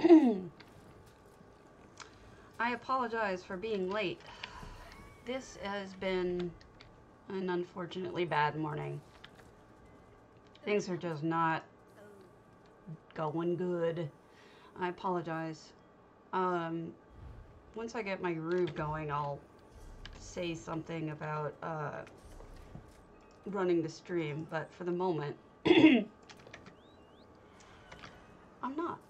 I apologize for being late. This has been an unfortunately bad morning. Things are just not going good. I apologize. Um, once I get my groove going, I'll say something about uh, running the stream, but for the moment, I'm not.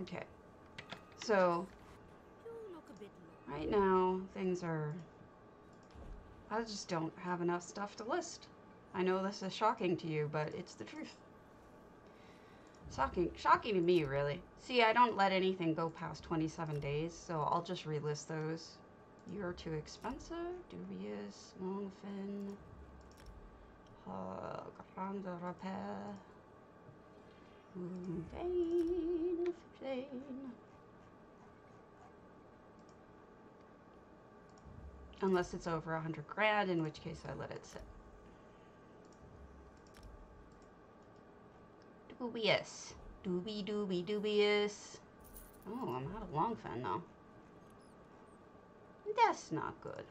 Okay. So, right now, things are. I just don't have enough stuff to list. I know this is shocking to you, but it's the truth. Shocking, shocking to me, really. See, I don't let anything go past 27 days, so I'll just relist those. You're too expensive, dubious, longfin, uh, grande repair, vain, vain. Unless it's over a hundred grand, in which case I let it sit. Dubious. Doobie doobie dubious. Oh, I'm out of long fin though. That's not good.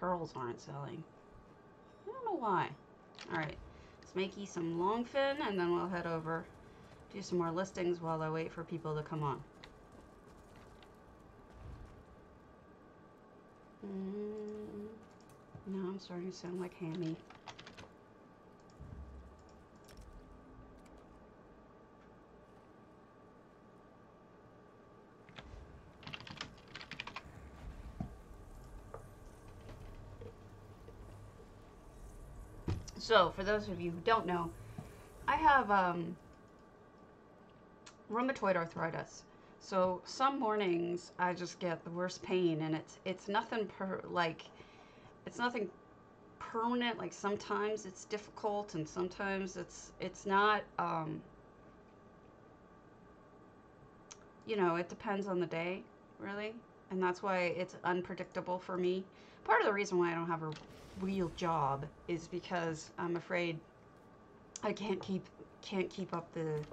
Pearls aren't selling. I don't know why. Alright, let's make you some long fin and then we'll head over, do some more listings while I wait for people to come on. Mm, now I'm starting to sound like Hammy. So, for those of you who don't know, I have um, rheumatoid arthritis. So some mornings I just get the worst pain, and it's it's nothing per like it's nothing permanent. Like sometimes it's difficult, and sometimes it's it's not. Um, you know, it depends on the day, really, and that's why it's unpredictable for me. Part of the reason why I don't have a real job is because I'm afraid I can't keep can't keep up the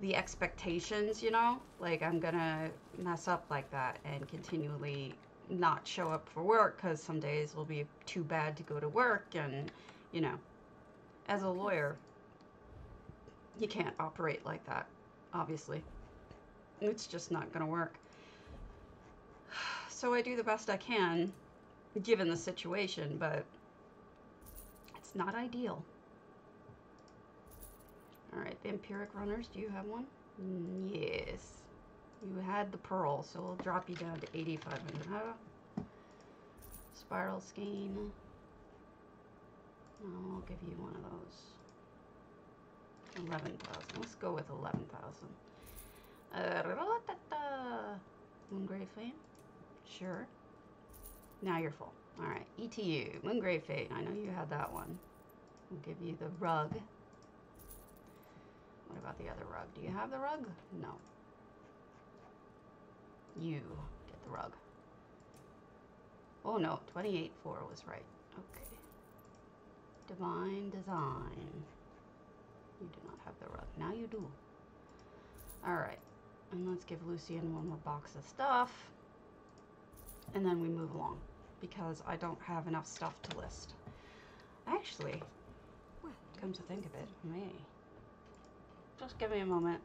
the expectations, you know? Like I'm gonna mess up like that and continually not show up for work because some days will be too bad to go to work and, you know, as a lawyer, you can't operate like that, obviously. It's just not gonna work. So I do the best I can given the situation, but it's not ideal. All right, Vampiric Runners, do you have one? Yes. You had the Pearl, so we'll drop you down to 8,500. Spiral Skein. I'll give you one of those. 11,000. Let's go with 11,000. Uh, Moongrave Fane? Sure. Now you're full. All right, ETU, Moongrave Fane. I know you had that one. We'll give you the rug. What about the other rug? Do you have the rug? No. You get the rug. Oh no, 28-4 was right. Okay. Divine Design. You do not have the rug. Now you do. Alright. And let's give Lucian one more box of stuff. And then we move along. Because I don't have enough stuff to list. Actually, come to think of it, me. Just give me a moment.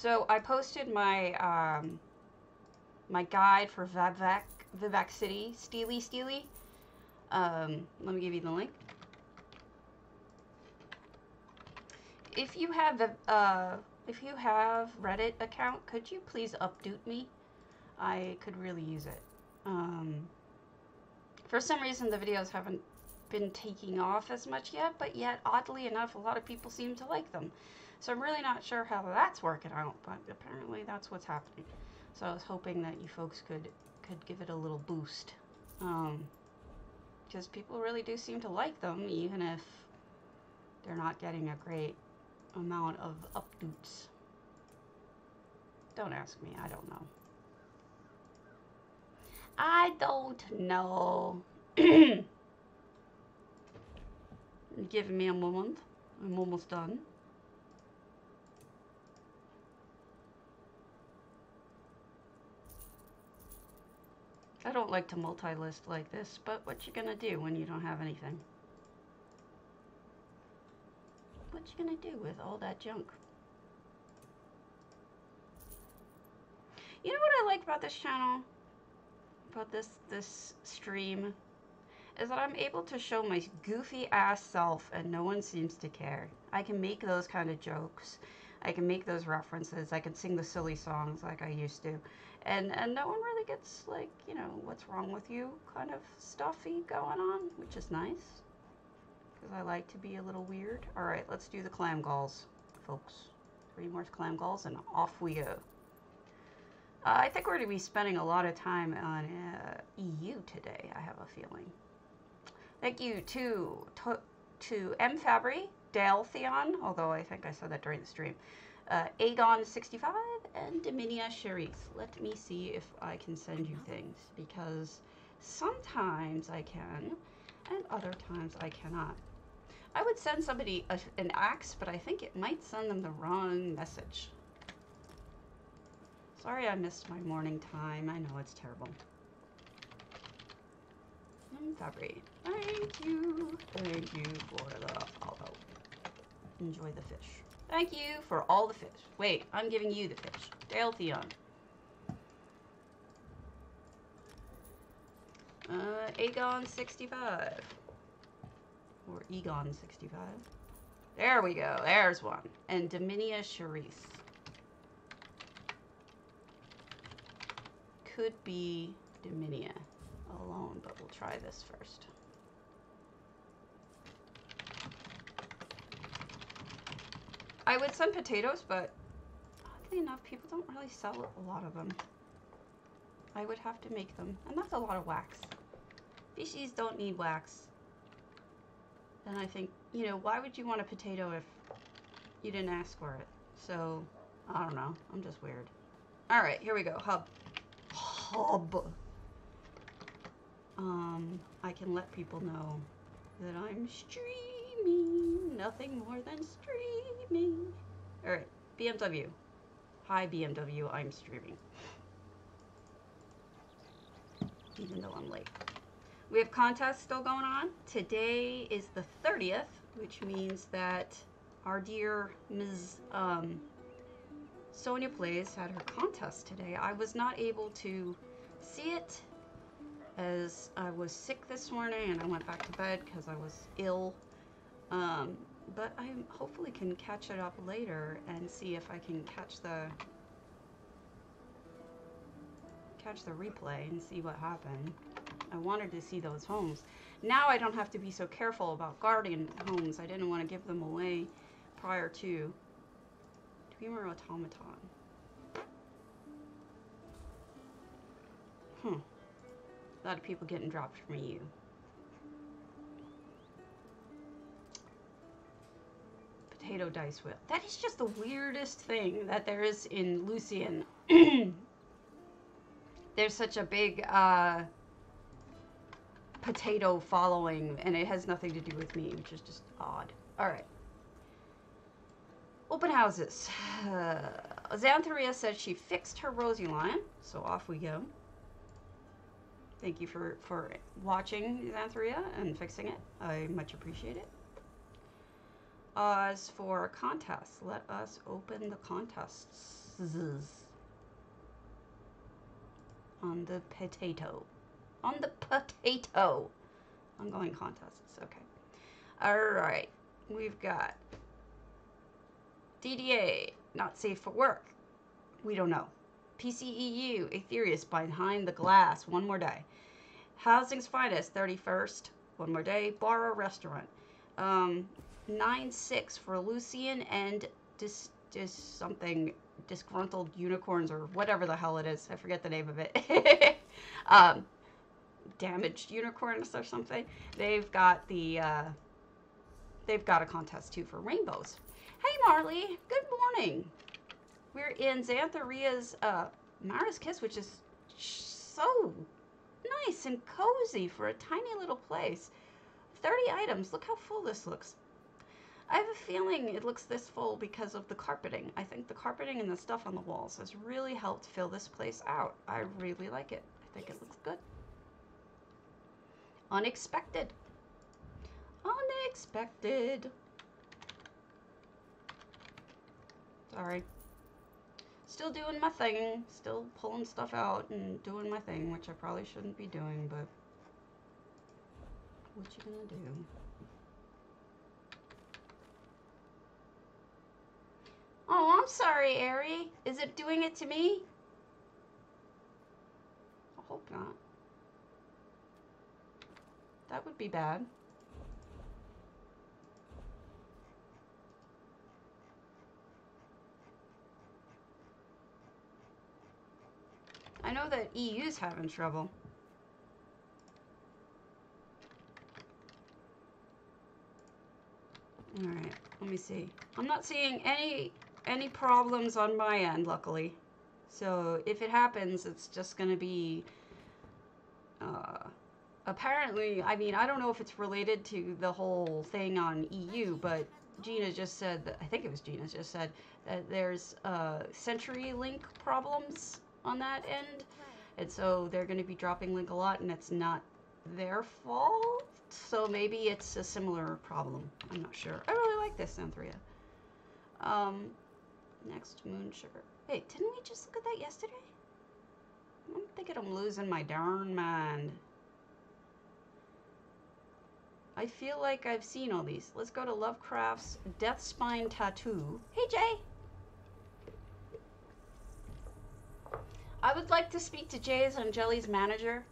So I posted my um, my guide for Vivec, Vivec City, Steely Steely. Um, let me give you the link. If you have a, uh, if you have Reddit account, could you please update me? I could really use it. Um, for some reason, the videos haven't been taking off as much yet, but yet, oddly enough, a lot of people seem to like them. So I'm really not sure how that's working out, but apparently that's what's happening. So I was hoping that you folks could could give it a little boost. Um, because people really do seem to like them, even if they're not getting a great amount of updates. Don't ask me, I don't know. I don't know. Give me a moment. I'm almost done. I don't like to multi-list like this, but what you gonna do when you don't have anything? What you gonna do with all that junk? You know what I like about this channel? About this this stream? Is that I'm able to show my goofy ass self and no one seems to care. I can make those kind of jokes. I can make those references. I can sing the silly songs like I used to and and no one really gets like you know what's wrong with you kind of stuffy going on which is nice because I like to be a little weird all right let's do the clam galls folks three more clam galls and off we go uh, I think we're going to be spending a lot of time on uh, EU today I have a feeling thank you to to, to M Fabry Dale Theon although I think I said that during the stream uh, Aegon65 and Dominia Charisse. Let me see if I can send you things because sometimes I can and other times I cannot. I would send somebody a, an axe, but I think it might send them the wrong message. Sorry I missed my morning time. I know it's terrible. Fabry, thank you. Thank you for the follow. Enjoy the fish. Thank you for all the fish. Wait, I'm giving you the fish. Dale Theon. Uh, Aegon 65. Or Egon 65. There we go. There's one. And Dominia Charisse. Could be Dominia alone, but we'll try this first. I would send potatoes, but oddly enough, people don't really sell a lot of them. I would have to make them, and that's a lot of wax. Fishies don't need wax. And I think, you know, why would you want a potato if you didn't ask for it? So, I don't know. I'm just weird. All right, here we go. Hub. Hub. Um, I can let people know that I'm streaming. Nothing more than streaming. All right, BMW. Hi, BMW, I'm streaming. Even though I'm late. We have contests still going on. Today is the 30th, which means that our dear Ms. Um, Sonia Plays had her contest today. I was not able to see it as I was sick this morning and I went back to bed because I was ill. Um, but I hopefully can catch it up later and see if I can catch the catch the replay and see what happened. I wanted to see those homes. Now I don't have to be so careful about guardian homes. I didn't want to give them away prior to Dreamer Automaton. Hmm. A lot of people getting dropped from you. potato dice wheel. That is just the weirdest thing that there is in Lucian. There's such a big uh, potato following, and it has nothing to do with me, which is just odd. All right. Open houses. Uh, Xanthorrea said she fixed her Rosy Lion, so off we go. Thank you for, for watching Xanthorrea and fixing it. I much appreciate it. As for contests, let us open the contests on the potato. On the potato. I'm contests, okay. Alright, we've got DDA, not safe for work. We don't know. PCEU, Aetherius, behind the glass, one more day. Housing's finest, 31st, one more day. Bar or restaurant. Um, nine six for Lucian and dis dis something disgruntled unicorns or whatever the hell it is. I forget the name of it. um, damaged unicorns or something. They've got the uh, they've got a contest too for rainbows. Hey Marley, good morning. We're in Xanthorrea's uh, Mara's Kiss, which is so nice and cozy for a tiny little place. 30 items. Look how full this looks. I have a feeling it looks this full because of the carpeting. I think the carpeting and the stuff on the walls has really helped fill this place out. I really like it. I think it looks good. Unexpected. Unexpected. Sorry. Still doing my thing. Still pulling stuff out and doing my thing, which I probably shouldn't be doing, but what you gonna do? Oh, I'm sorry, Ari. Is it doing it to me? I hope not. That would be bad. I know that EU's having trouble. Alright, let me see. I'm not seeing any any problems on my end, luckily. So if it happens, it's just going to be... Uh, apparently, I mean, I don't know if it's related to the whole thing on EU, but Gina just said, that, I think it was Gina just said, that there's uh, CenturyLink problems on that end. And so they're going to be dropping link a lot, and it's not their fault. So maybe it's a similar problem. I'm not sure. I really like this Xanthorrea. Um, Next, moon sugar. Wait, didn't we just look at that yesterday? I'm thinking I'm losing my darn mind. I feel like I've seen all these. Let's go to Lovecraft's Death Spine Tattoo. Hey, Jay! I would like to speak to Jay's and Jelly's manager.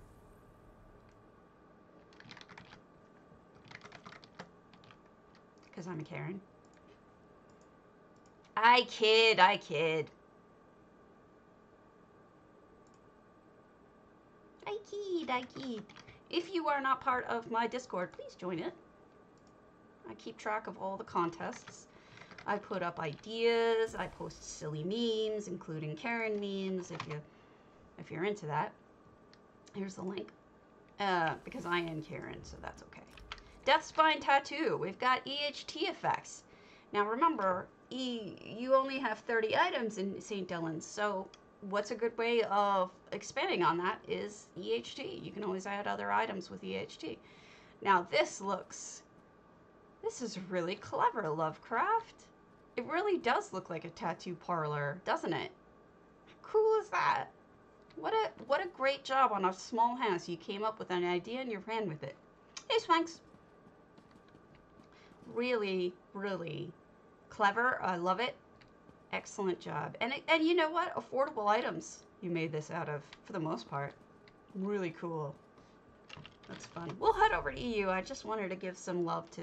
Because I'm a Karen. I kid, I kid. I kid, I kid. If you are not part of my Discord, please join it. I keep track of all the contests. I put up ideas, I post silly memes, including Karen memes if you if you're into that. Here's the link. Uh, because I am Karen, so that's okay. Death Spine Tattoo. We've got EHT effects. Now remember, e, you only have 30 items in St. Delyn's, so what's a good way of expanding on that is EHT. You can always add other items with EHT. Now this looks, this is really clever, Lovecraft. It really does look like a tattoo parlor, doesn't it? How cool is that? What a what a great job on a small house. You came up with an idea and you ran with it. Hey, Swanks. Really, really clever. I love it. Excellent job. And, and you know what? Affordable items you made this out of, for the most part. Really cool. That's fun. We'll head over to EU. I just wanted to give some love to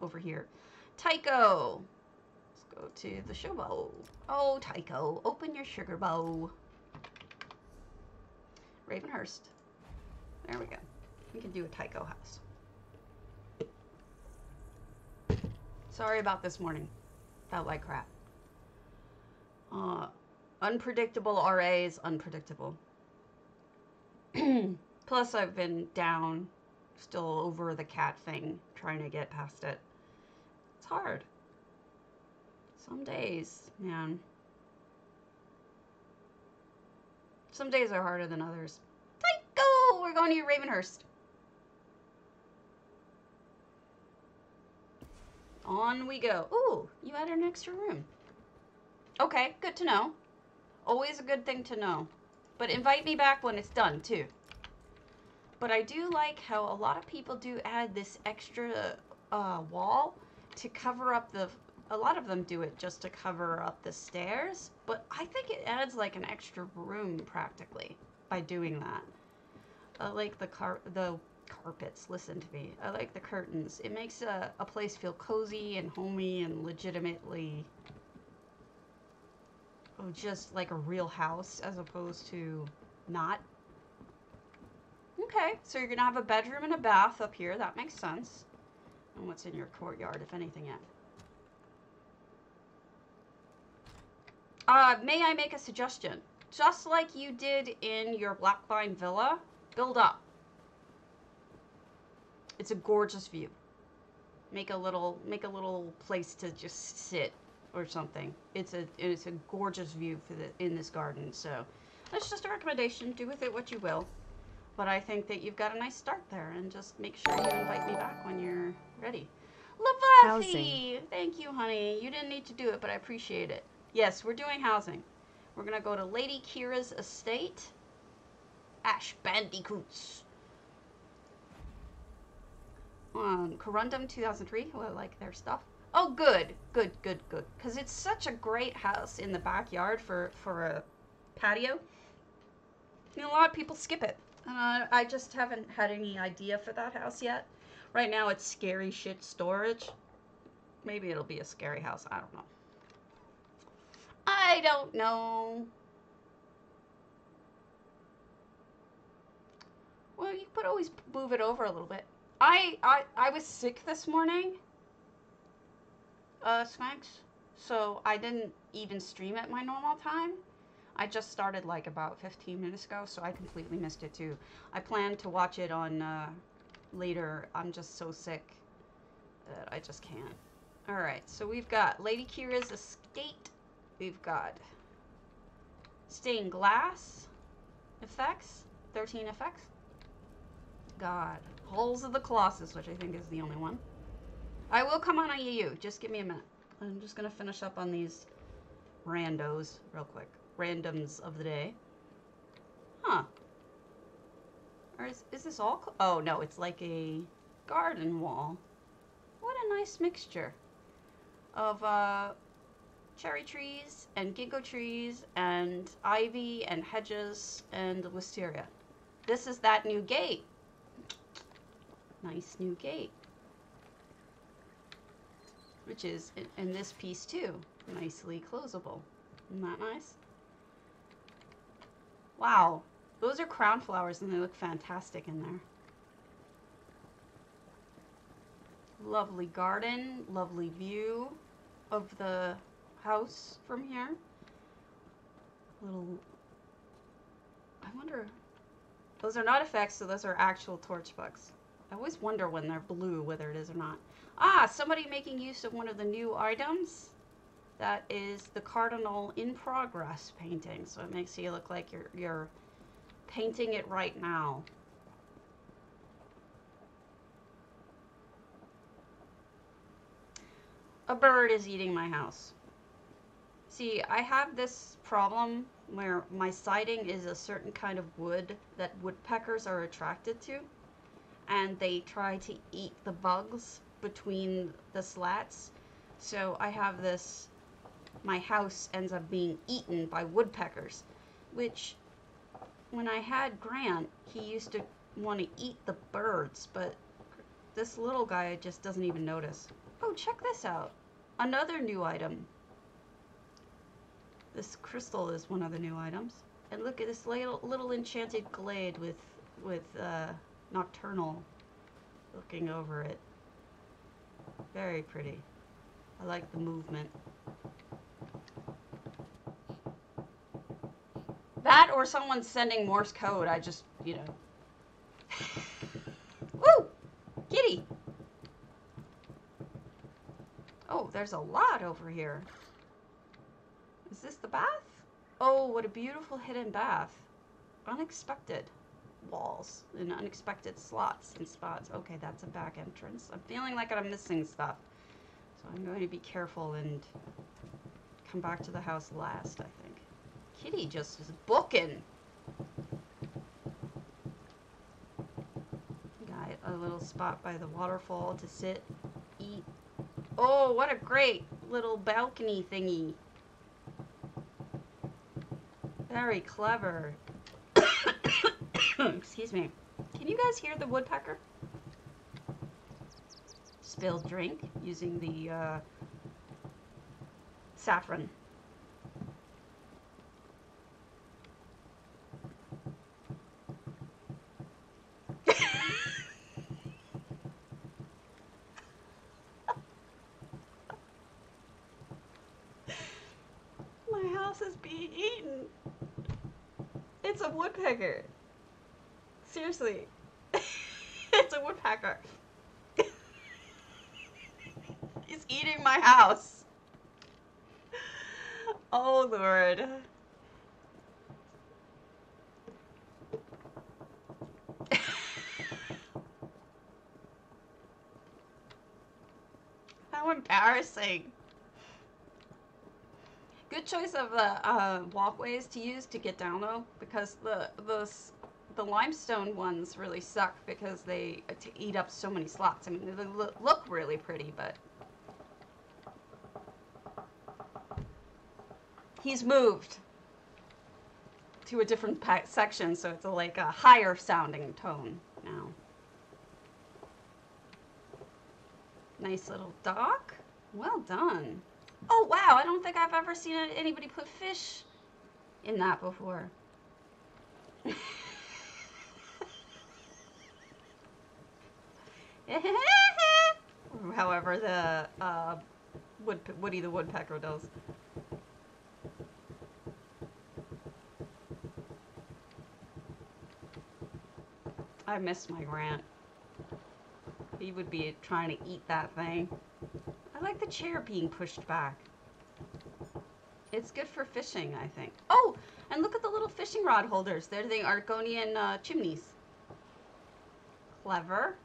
over here. Tycho. Let's go to the show bow. Oh, Tycho, open your sugar bowl. Ravenhurst. There we go. We can do a Tycho house. Sorry about this morning felt like crap. Uh, unpredictable RA is unpredictable. Plus, I've been down, still over the cat thing, trying to get past it. It's hard. Some days, man. Some days are harder than others. Go! We're going to Ravenhurst. On we go. Ooh, you added an extra room. Okay, good to know. Always a good thing to know. But invite me back when it's done, too. But I do like how a lot of people do add this extra uh, wall to cover up the... A lot of them do it just to cover up the stairs. But I think it adds like an extra room, practically, by doing that. I like the car, the carpets. Listen to me. I like the curtains. It makes a, a place feel cozy and homey and legitimately just like a real house as opposed to not. Okay, so you're gonna have a bedroom and a bath up here. That makes sense. And what's in your courtyard, if anything, yet? Uh, may I make a suggestion? Just like you did in your Blackvine Villa, build up. It's a gorgeous view. Make a little make a little place to just sit or something. It's a it's a gorgeous view for the in this garden. So that's just a recommendation. Do with it what you will. But I think that you've got a nice start there, and just make sure you invite me back when you're ready. Housing. Thank you, honey. You didn't need to do it, but I appreciate it. Yes, we're doing housing. We're gonna go to Lady Keera's estate. Ash Bandicoots. Um, Corundum 2003. Oh, I like their stuff. Oh, good, good, good, good. Because it's such a great house in the backyard for for a patio. And a lot of people skip it. Uh, I just haven't had any idea for that house yet. Right now, it's scary shit storage. Maybe it'll be a scary house. I don't know. I don't know. Well, you could always move it over a little bit. I I, I was sick this morning, uh, Spanx, so I didn't even stream at my normal time. I just started like about 15 minutes ago, so I completely missed it too. I plan to watch it on uh, later. I'm just so sick that I just can't. All right, so we've got Lady Keera's estate. We've got stained glass effects, 13 effects. God, Halls of the Colossus, which I think is the only one. I will come on a. Just give me a minute. I'm just gonna finish up on these randos real quick. Randoms of the day. Huh. Or is, is this all? Oh no, it's like a garden wall. What a nice mixture of uh, cherry trees and ginkgo trees and ivy and hedges and wisteria. This is that new gate. Nice new gate. Which is in, this piece too. Nicely closable. Isn't that nice? Wow. Those are crown flowers and they look fantastic in there. Lovely garden, lovely view of the house from here. Little. I wonder. Those are not effects, so those are actual torch bugs. I always wonder when they're blue whether it is or not. Ah, somebody making use of one of the new items. That is the Cardinal in progress painting, so it makes you look like you're you're painting it right now. A bird is eating my house. See, I have this problem where my siding is a certain kind of wood that woodpeckers are attracted to, and they try to eat the bugs between the slats. So I have this, my house ends up being eaten by woodpeckers, which when I had Grant, he used to want to eat the birds, but this little guy just doesn't even notice. Oh, check this out. Another new item. This crystal is one of the new items. And look at this little, little enchanted glade with with uh, nocturnal looking over it. Very pretty. I like the movement. That or someone sending Morse code. I just, you know. Woo! Kitty! Oh, there's a lot over here. Is this the bath? Oh, what a beautiful hidden bath. Unexpected walls and unexpected slots and spots. Okay, that's a back entrance. I'm feeling like I'm missing stuff. So I'm going to be careful and come back to the house last, I think. Kitty just is booking. Got a little spot by the waterfall to sit, eat. Oh, what a great little balcony thingy. Very clever. Excuse me. Can you guys hear the woodpecker? Spilled drink using the uh, saffron. woodpecker. Seriously. it's a woodpecker. He's eating my house. Oh, Lord. How embarrassing. Good choice of the uh, walkways to use to get down though, because the the the limestone ones really suck because they uh, eat up so many slots. I mean, they look really pretty, but he's moved to a different section, so it's a, like a higher sounding tone now. Nice little dock. Well done. Oh, wow. I don't think I've ever seen anybody put fish in that before. However, the uh, Wood, Woody the Woodpecker does. I miss my Grant. He would be trying to eat that thing. I like the chair being pushed back. It's good for fishing, I think. Oh, and look at the little fishing rod holders. They're the Argonian uh, chimneys. Clever.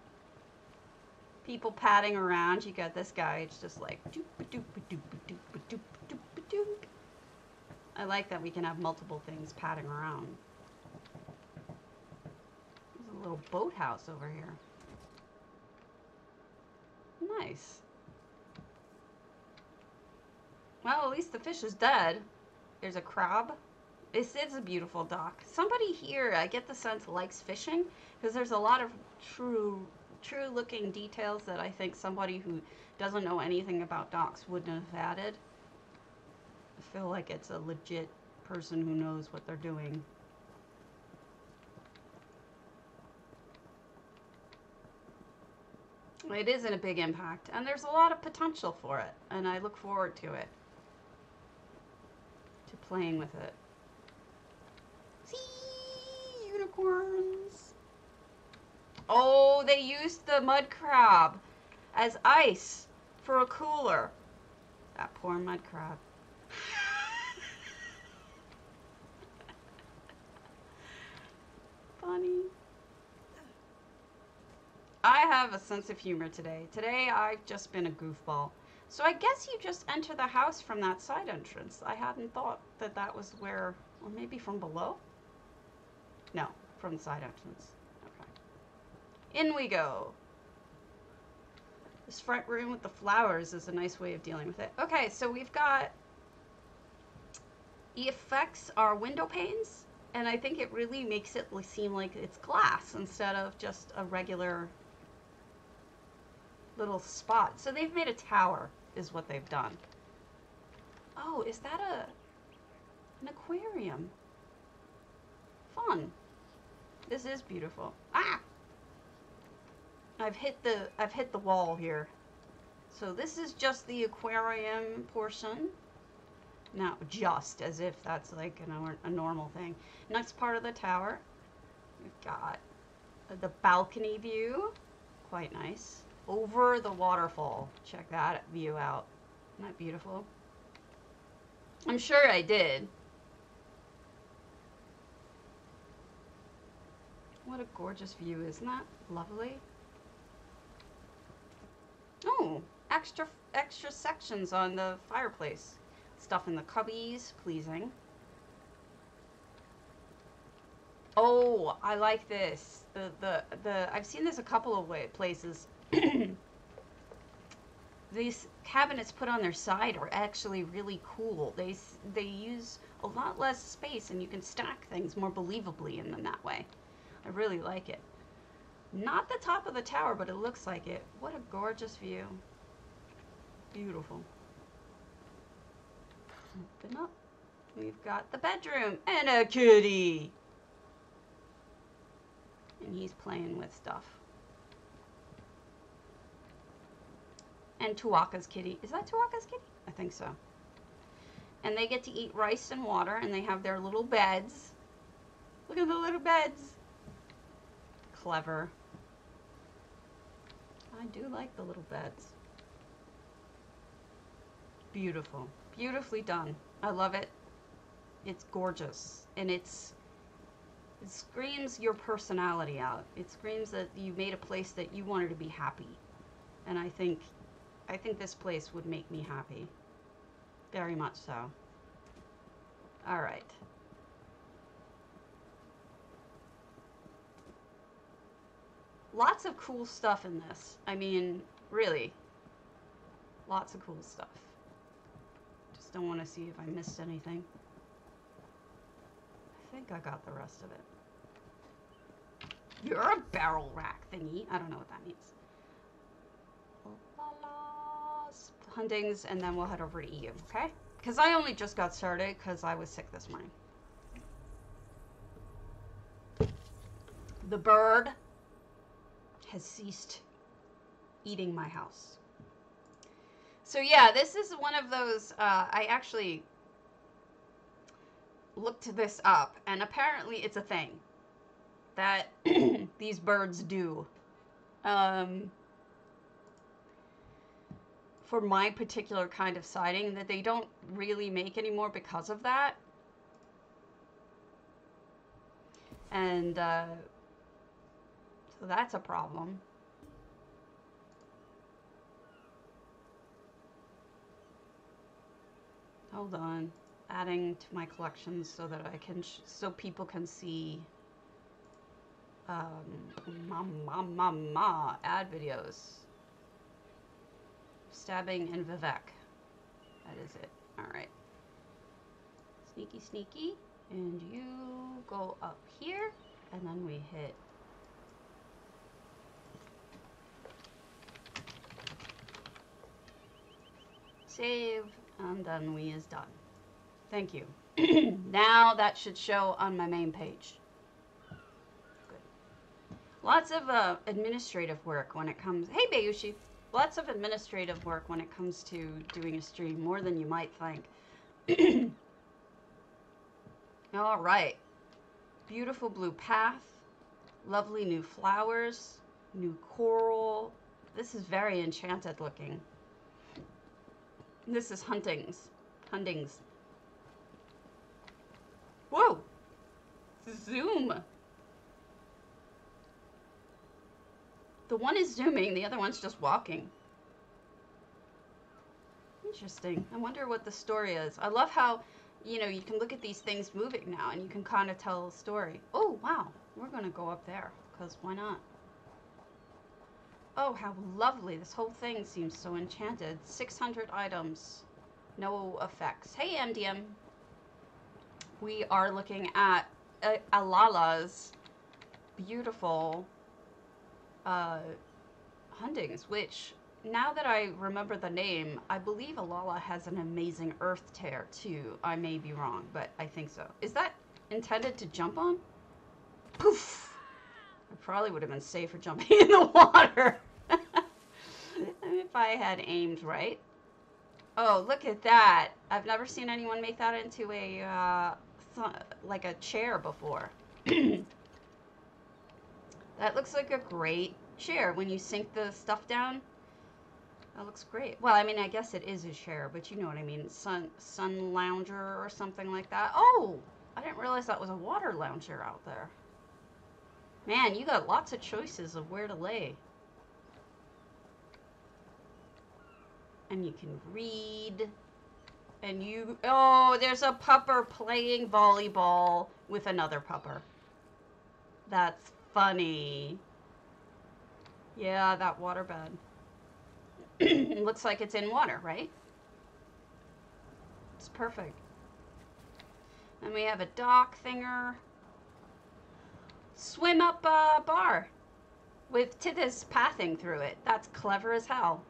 People padding around. You got this guy. It's just like doop doop doop doop doop doop doop. I like that we can have multiple things padding around. Little boathouse over here. Nice. Well, at least the fish is dead. There's a crab. This is a beautiful dock. Somebody here, I get the sense, likes fishing because there's a lot of true, true looking details that I think somebody who doesn't know anything about docks wouldn't have added. I feel like it's a legit person who knows what they're doing. It isn't a big impact, and there's a lot of potential for it, and I look forward to it. To playing with it. See, unicorns. Oh, they used the mud crab as ice for a cooler. That poor mud crab. Funny. I have a sense of humor today. Today I've just been a goofball. So I guess you just enter the house from that side entrance. I hadn't thought that that was where, or maybe from below? No, from the side entrance. Okay. In we go. This front room with the flowers is a nice way of dealing with it. Okay, so we've got the effects are window panes, and I think it really makes it seem like it's glass instead of just a regular little spot. So they've made a tower, is what they've done. Oh, is that a an aquarium? Fun. This is beautiful. Ah! I've hit the I've hit the wall here. So this is just the aquarium portion. Now, just as if that's like an, a normal thing. Next part of the tower, we've got the balcony view. Quite nice over the waterfall. Check that view out. Isn't that beautiful? I'm sure I did. What a gorgeous view, isn't that lovely? Oh, extra extra sections on the fireplace. Stuff in the cubbies, pleasing. Oh, I like this. The the the I've seen this a couple of places. these cabinets put on their side are actually really cool. They they use a lot less space and you can stack things more believably in them that way. I really like it. Not the top of the tower, but it looks like it. What a gorgeous view. Beautiful. Open up. We've got the bedroom and a kitty. And he's playing with stuff. And Tuaka's kitty. Is that Tuaka's kitty? I think so. And they get to eat rice and water, and they have their little beds. Look at the little beds. Clever. I do like the little beds. Beautiful. Beautifully done. I love it. It's gorgeous. And it's it screams your personality out. It screams that you made a place that you wanted to be happy. And I think I think this place would make me happy. Very much so. All right. Lots of cool stuff in this. I mean, really. Lots of cool stuff. Just don't want to see if I missed anything. I think I got the rest of it. You're a barrel rack thingy. I don't know what that means. Hunding's, and then we'll head over to EU, okay? Because I only just got started because I was sick this morning. The bird has ceased eating my house. So yeah, this is one of those, uh, I actually looked this up, and apparently it's a thing that these birds do. Um, for my particular kind of siding that they don't really make anymore because of that. And uh, so that's a problem. Hold on. Adding to my collections so that I can, so people can see um, ma, ma, ma, ma, ad videos. Stabbing and Vivec. That is it. Alright. Sneaky, sneaky. And you go up here. And then we hit save and then we is done. Thank you. now that should show on my main page. Good. Lots of uh, administrative work when it comes. Hey, Bayushi lots of administrative work when it comes to doing a stream, more than you might think. All right. Beautiful blue path, lovely new flowers, new coral. This is very enchanted looking. This is Hunding's. Hunding's. Whoa! Zoom! The one is zooming, the other one's just walking. Interesting. I wonder what the story is. I love how, you know, you can look at these things moving now and you can kind of tell a story. Oh, wow. We're going to go up there because why not? Oh, how lovely. This whole thing seems so enchanted. 600 items. No effects. Hey, MDM. We are looking at uh, Alala's beautiful uh, Hunding's, which now that I remember the name, I believe Alala has an amazing Earthtear too. I may be wrong, but I think so. Is that intended to jump on? Poof! I probably would have been safer jumping in the water. if I had aimed right. Oh, look at that. I've never seen anyone make that into a, uh, like a chair before. That looks like a great chair when you sink the stuff down. That looks great. Well, I mean, I guess it is a chair, but you know what I mean. Sun, sun lounger or something like that. Oh, I didn't realize that was a water lounger out there. Man, you got lots of choices of where to lay. And you can read. And you, oh, there's a pupper playing volleyball with another pupper. That's funny. Yeah, that waterbed. Looks like it's in water, right? It's perfect. And we have a dock thinger. Swim up a bar with Tithis pathing through it. That's clever as hell.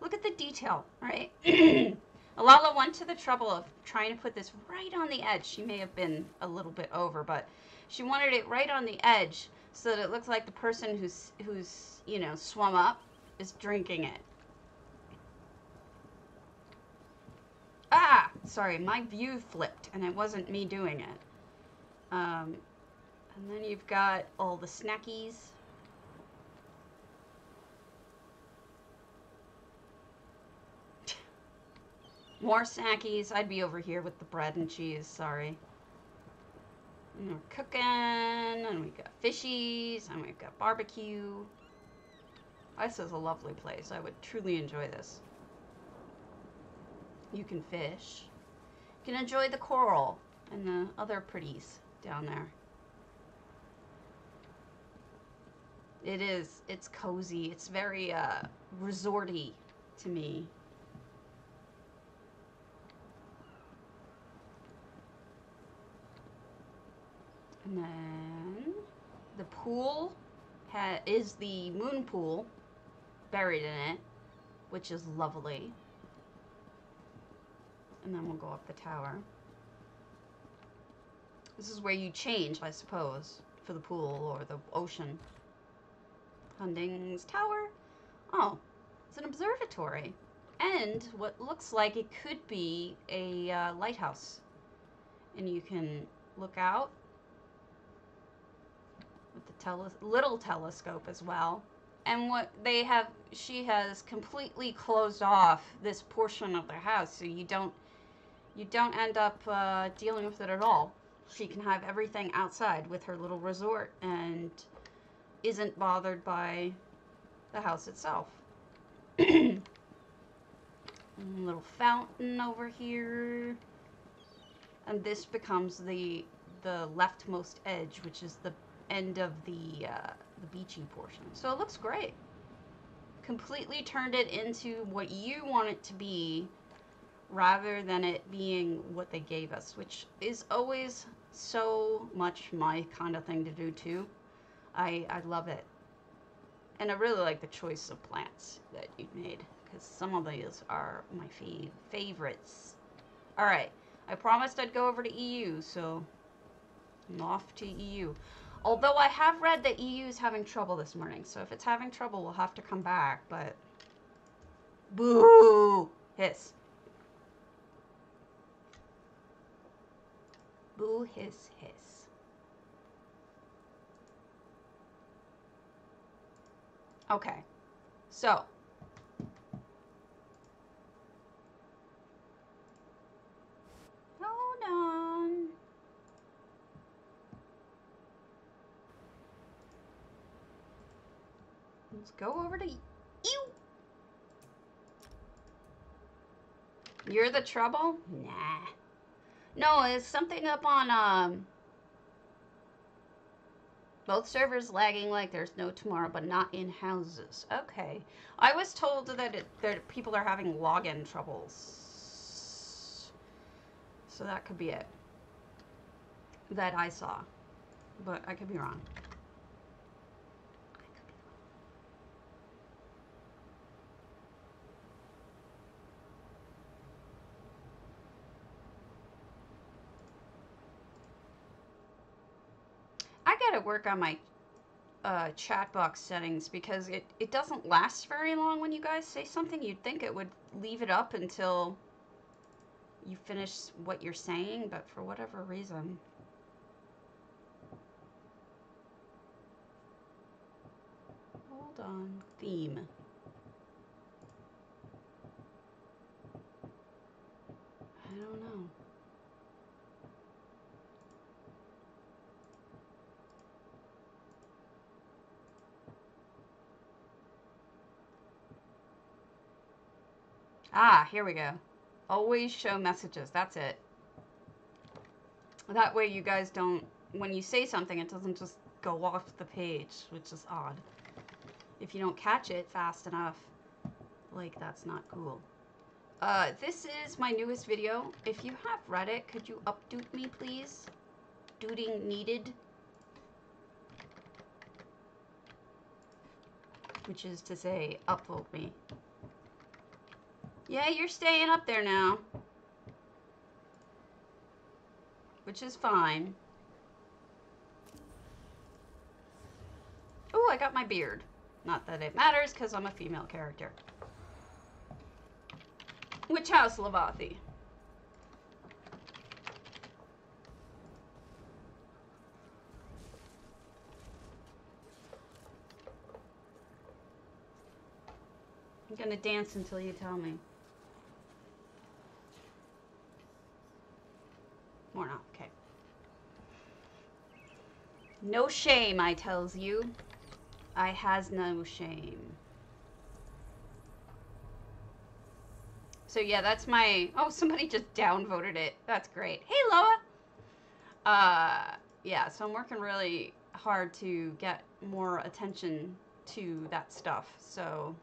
Look at the detail, right? Alala went to the trouble of trying to put this right on the edge. She may have been a little bit over, but she wanted it right on the edge so that it looks like the person who's, who's you know, swum up is drinking it. Ah! Sorry, my view flipped and it wasn't me doing it. Um, and then you've got all the snackies. More snackies. I'd be over here with the bread and cheese, sorry. And we're cooking, and we've got fishies, and we've got barbecue. This is a lovely place. I would truly enjoy this. You can fish. You can enjoy the coral and the other pretties down there. It is. It's cozy. It's very uh, resorty to me. And then the pool ha- is the moon pool buried in it, which is lovely. And then we'll go up the tower. This is where you change, I suppose, for the pool or the ocean. Hunding's Tower. Oh, it's an observatory. And what looks like it could be a uh, lighthouse. And you can look out tele- little telescope as well. And what they have, she has completely closed off this portion of their house, so you don't, you don't end up uh, dealing with it at all. She can have everything outside with her little resort and isn't bothered by the house itself. little fountain over here. And this becomes the the leftmost edge, which is the end of the uh, the beachy portion. So it looks great. Completely turned it into what you want it to be rather than it being what they gave us, which is always so much my kind of thing to do too. I, I love it. And I really like the choice of plants that you made because some of these are my fav favorites. All right, I promised I'd go over to EU, so I'm off to EU. Although I have read that EU is having trouble this morning, so if it's having trouble, we'll have to come back, but... Boo! Hiss. Boo, hiss, hiss. Okay, so. Hold on. Let's go over to you. You're the trouble? Nah. No, it's something up on um both servers lagging like there's no tomorrow, but not in houses. Okay. I was told that, it, that people are having login troubles. So that could be it. That I saw. But I could be wrong. I gotta work on my uh, chat box settings because it, it doesn't last very long when you guys say something. You'd think it would leave it up until you finish what you're saying, but for whatever reason. Hold on. Theme. I don't know. Ah, here we go. Always show messages. That's it. That way you guys don't, when you say something, it doesn't just go off the page, which is odd. If you don't catch it fast enough, like, that's not cool. Uh, this is my newest video. If you have read it, could you update me, please? Duding needed. Which is to say, upvote me. Yeah, you're staying up there now. Which is fine. Oh, I got my beard. Not that it matters, because I'm a female character. Which house, Lovathy? I'm gonna dance until you tell me. No shame, I tells you. I has no shame. So yeah, that's my. Oh, somebody just downvoted it. That's great. Hey, Loa. Uh, yeah. So I'm working really hard to get more attention to that stuff. So.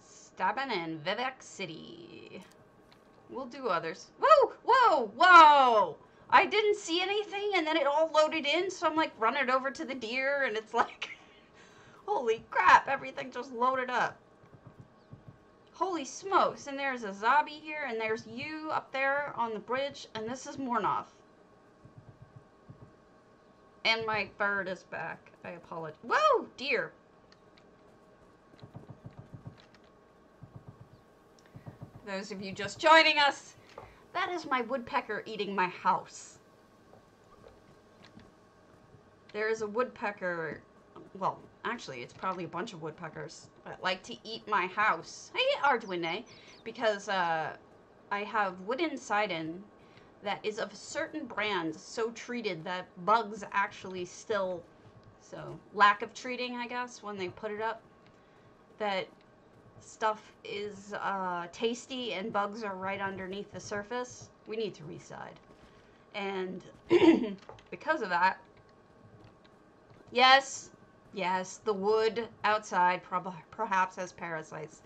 Stabbin in Vivec City. We'll do others. Whoa! Whoa! Whoa! I didn't see anything and then it all loaded in, so I'm like running over to the deer and it's like. Holy crap, everything just loaded up. Holy smokes, and there's a zombie here, and there's you up there on the bridge, and this is Mornoth. And my bird is back. I apologize. Whoa, deer. Those of you just joining us, that is my woodpecker eating my house. There is a woodpecker, well, actually, it's probably a bunch of woodpeckers that like to eat my house. Hey, Arduine, because uh, I have wooden siding that is of a certain brand so treated that bugs actually still, so lack of treating, I guess, when they put it up, that stuff is uh, tasty and bugs are right underneath the surface. We need to reside. And because of that, yes, Yes, the wood outside perhaps has parasites,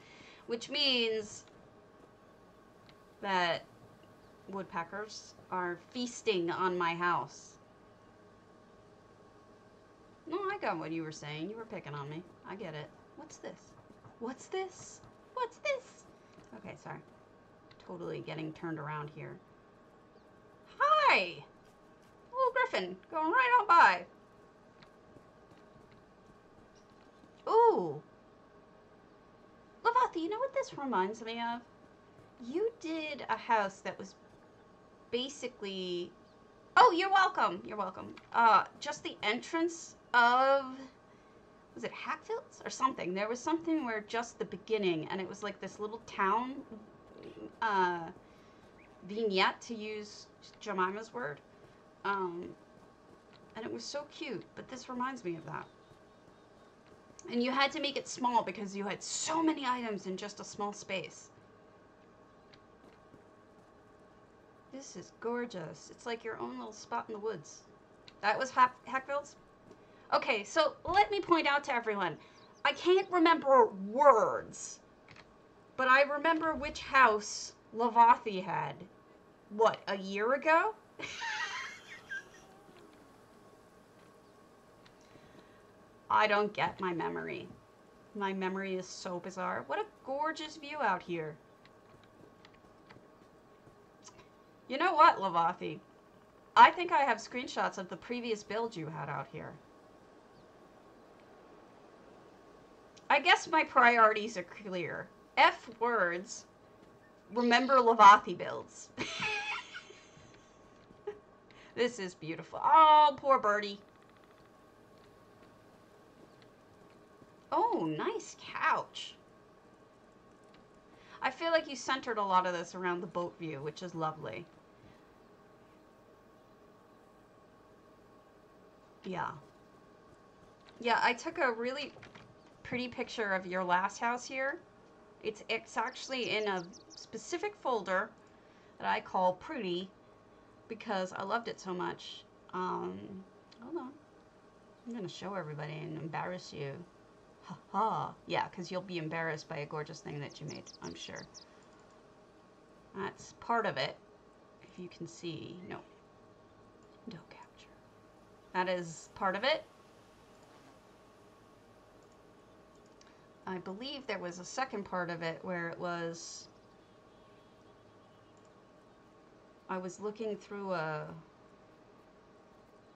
which means that woodpeckers are feasting on my house. No, I got what you were saying. You were picking on me. I get it. What's this? What's this? What's this? Okay, sorry. Totally getting turned around here. Hi! Little griffin going right on by. Ooh. Lovathy, you know what this reminds me of? You did a house that was basically. Oh, you're welcome. You're welcome. Uh, just the entrance of. Was it Hakkvild's or something? There was something where just the beginning, and it was like this little town uh, vignette, to use Jemima's word. Um, and it was so cute, but this reminds me of that. And you had to make it small because you had so many items in just a small space. This is gorgeous. It's like your own little spot in the woods. That was Hakkvild's? Okay, so let me point out to everyone. I can't remember words, but I remember which house Lovathy had. What, a year ago? I don't get my memory. My memory is so bizarre. What a gorgeous view out here. You know what, Lovathy? I think I have screenshots of the previous build you had out here. I guess my priorities are clear. F words, remember Lovathy builds. this is beautiful. Oh, poor birdie. Oh, nice couch. I feel like you centered a lot of this around the boat view, which is lovely. Yeah. Yeah, I took a really pretty picture of your last house here. It's, it's actually in a specific folder that I call pretty because I loved it so much. Um, hold on. I'm going to show everybody and embarrass you. Ha ha. Yeah, because you'll be embarrassed by a gorgeous thing that you made, I'm sure. That's part of it. If you can see. No. No capture. That is part of it. I believe there was a second part of it where it was... I was looking through a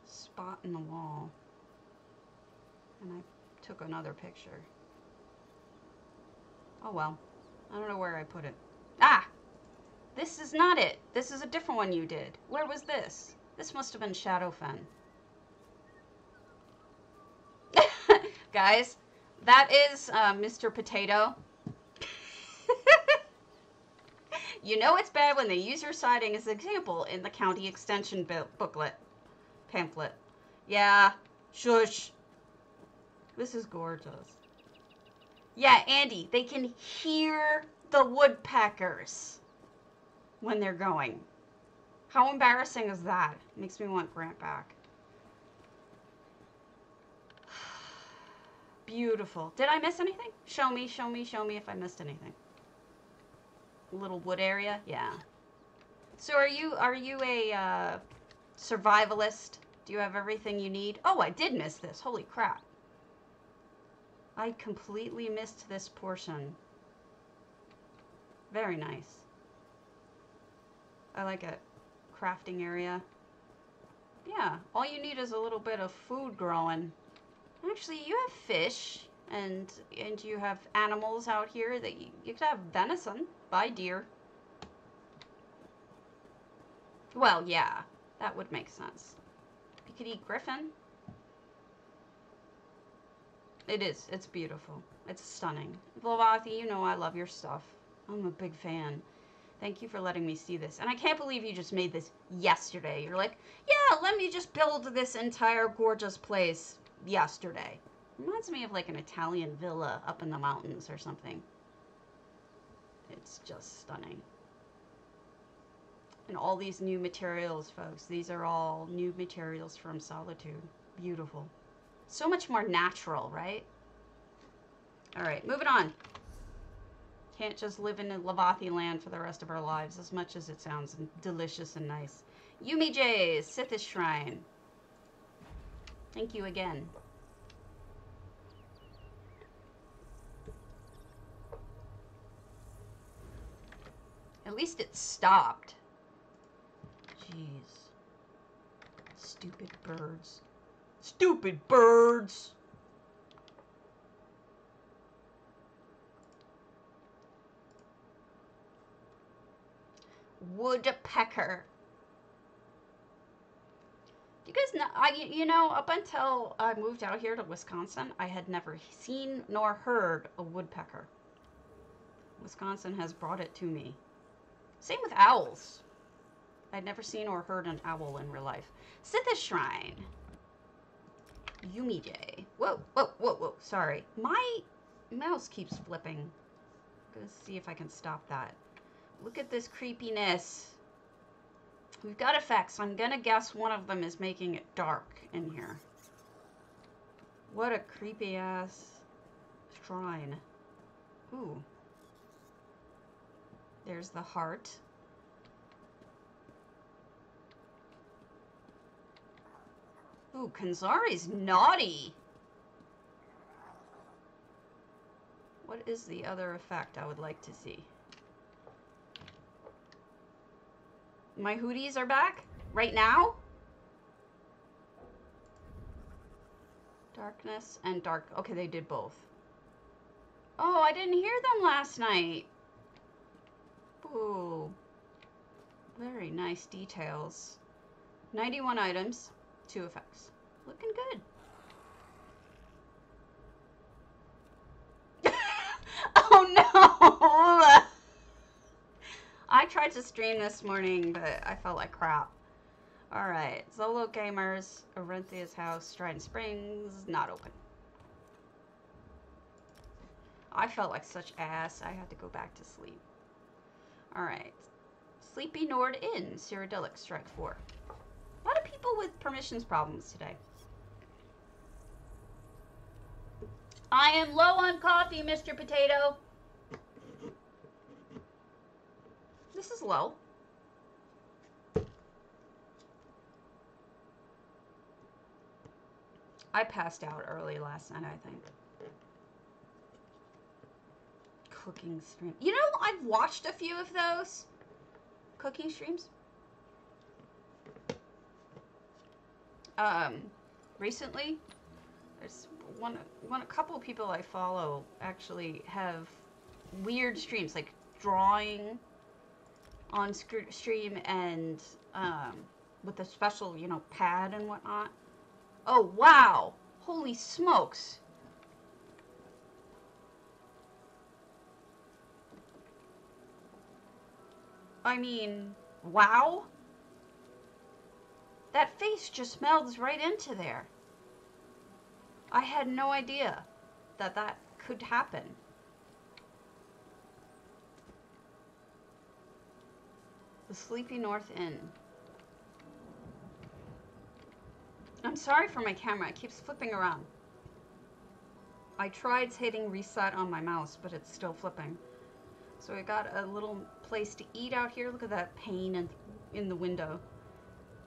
spot in the wall. And I took another picture. Oh well. I don't know where I put it. Ah! This is not it. This is a different one you did. Where was this? This must have been Shadowfen. Guys, that is uh, Mr. Potato. you know it's bad when they use your siding as an example in the county extension booklet. Pamphlet. Yeah, shush. This is gorgeous. Yeah, Andy, they can hear the woodpeckers when they're going. How embarrassing is that? Makes me want Grant back. Beautiful. Did I miss anything? Show me, show me, show me if I missed anything. Little wood area? Yeah. So are you are you a uh, survivalist? Do you have everything you need? Oh, I did miss this. Holy crap. I completely missed this portion. Very nice. I like it. Crafting area. Yeah, all you need is a little bit of food growing. Actually, you have fish, and and you have animals out here that you, you could have venison. Buy deer. Well, yeah, that would make sense. You could eat griffin. It is. It's beautiful. It's stunning. Lovathy, you know I love your stuff. I'm a big fan. Thank you for letting me see this. And I can't believe you just made this yesterday. You're like, yeah, let me just build this entire gorgeous place yesterday. Reminds me of like an Italian villa up in the mountains or something. It's just stunning. And all these new materials, folks. These are all new materials from Solitude. Beautiful. So much more natural, right? All right, moving on. Can't just live in a Lovathy land for the rest of our lives, as much as it sounds delicious and nice. Yumi J, Sithis Shrine. Thank you again. At least it stopped. Jeez. Stupid birds. Stupid birds! Woodpecker. You guys know? I you know up until I moved out here to Wisconsin, I had never seen nor heard a woodpecker. Wisconsin has brought it to me. Same with owls. I'd never seen or heard an owl in real life. Sithis Shrine. Yumi J. Whoa, whoa, whoa, whoa. Sorry. My mouse keeps flipping. I'm gonna see if I can stop that. Look at this creepiness. We've got effects. I'm going to guess one of them is making it dark in here. What a creepy ass shrine. Ooh. There's the heart. Ooh, Kanzari's naughty. What is the other effect I would like to see? My hoodies are back? Right now? Darkness and dark. Okay, they did both. Oh, I didn't hear them last night. Ooh. Very nice details. 91 items. Two effects. Looking good. oh no! I tried to stream this morning, but I felt like crap. Alright, Zolo Gamers, Orenthia's house, Strident Springs, not open. I felt like such ass, I had to go back to sleep. Alright. Sleepy Nord Inn, Cyrodilic, Strike 4. A lot of people with permissions problems today. I am low on coffee, Mr. Potato. This is low. I passed out early last night, I think. Cooking stream. You know, I've watched a few of those cooking streams. um, recently. There's one, one, a couple people I follow actually have weird streams, like drawing on stream and um, with a special, you know, pad and whatnot. Oh, wow! Holy smokes! I mean, wow? That face just melds right into there. I had no idea that that could happen. The Sleepy Nord Inn. I'm sorry for my camera. It keeps flipping around. I tried hitting reset on my mouse, but it's still flipping. So I got a little place to eat out here. Look at that pane in, in the window.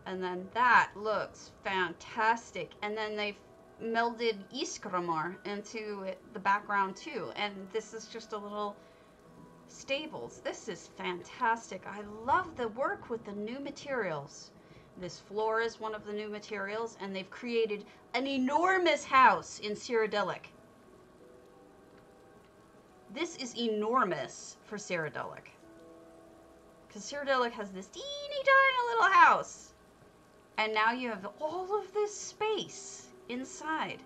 And then that looks fantastic. And then they've melded Iskramar into the background too. And this is just a little stables. This is fantastic. I love the work with the new materials. This floor is one of the new materials, and they've created an enormous house in Cyrodilic. This is enormous for Cyrodilic. Because Cyrodilic has this teeny tiny little house. And now you have all of this space inside.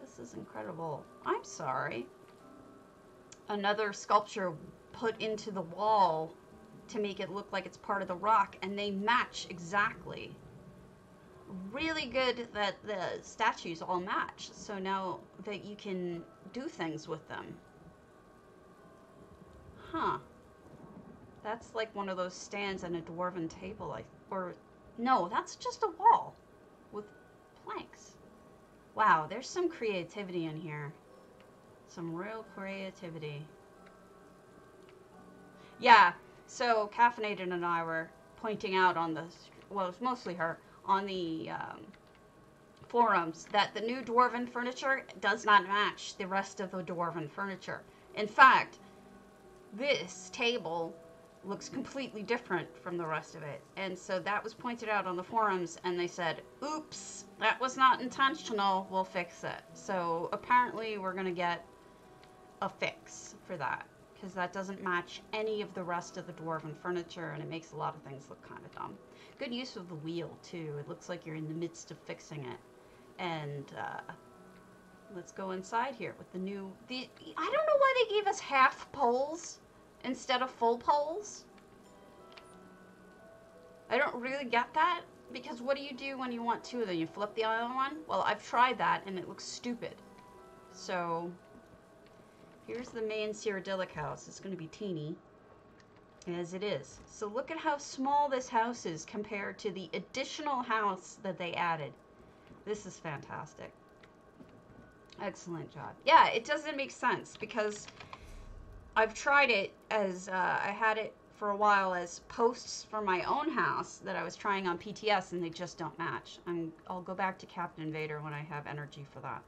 This is incredible. I'm sorry. Another sculpture put into the wall to make it look like it's part of the rock, and they match exactly. Really good that the statues all match, so now that you can do things with them. Huh. That's like one of those stands and a dwarven table, I, or no, that's just a wall with planks. Wow, there's some creativity in here. Some real creativity. Yeah, so Caffeinated and I were pointing out on the, well, it's mostly her, on the um, forums that the new dwarven furniture does not match the rest of the dwarven furniture. In fact, this table looks completely different from the rest of it. And so that was pointed out on the forums, and they said, oops, that was not intentional, we'll fix it. So apparently, we're going to get a fix for that because that doesn't match any of the rest of the dwarven furniture and it makes a lot of things look kind of dumb. Good use of the wheel too. It looks like you're in the midst of fixing it. And uh, let's go inside here with the new. The I don't know why they gave us half poles instead of full poles. I don't really get that because what do you do when you want two of them? You flip the other one? Well, I've tried that and it looks stupid. So Here's the main Cyrodilic house. It's going to be teeny, as it is. So look at how small this house is compared to the additional house that they added. This is fantastic. Excellent job. Yeah, it doesn't make sense because I've tried it as, uh, I had it for a while as posts for my own house that I was trying on PTS and they just don't match. I'm, I'll go back to Captain Vader when I have energy for that.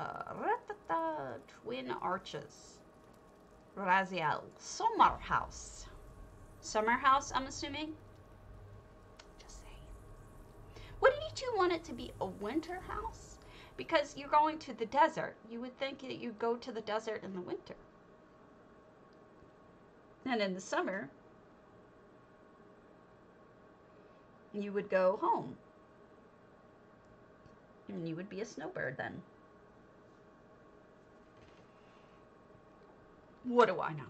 Uh, Twin Arches. Raziel. Summer House. Summer House, I'm assuming? Just saying. Wouldn't you want it to be a winter house? Because you're going to the desert. You would think that you'd go to the desert in the winter. And in the summer, you would go home. And you would be a snowbird then. What do I know?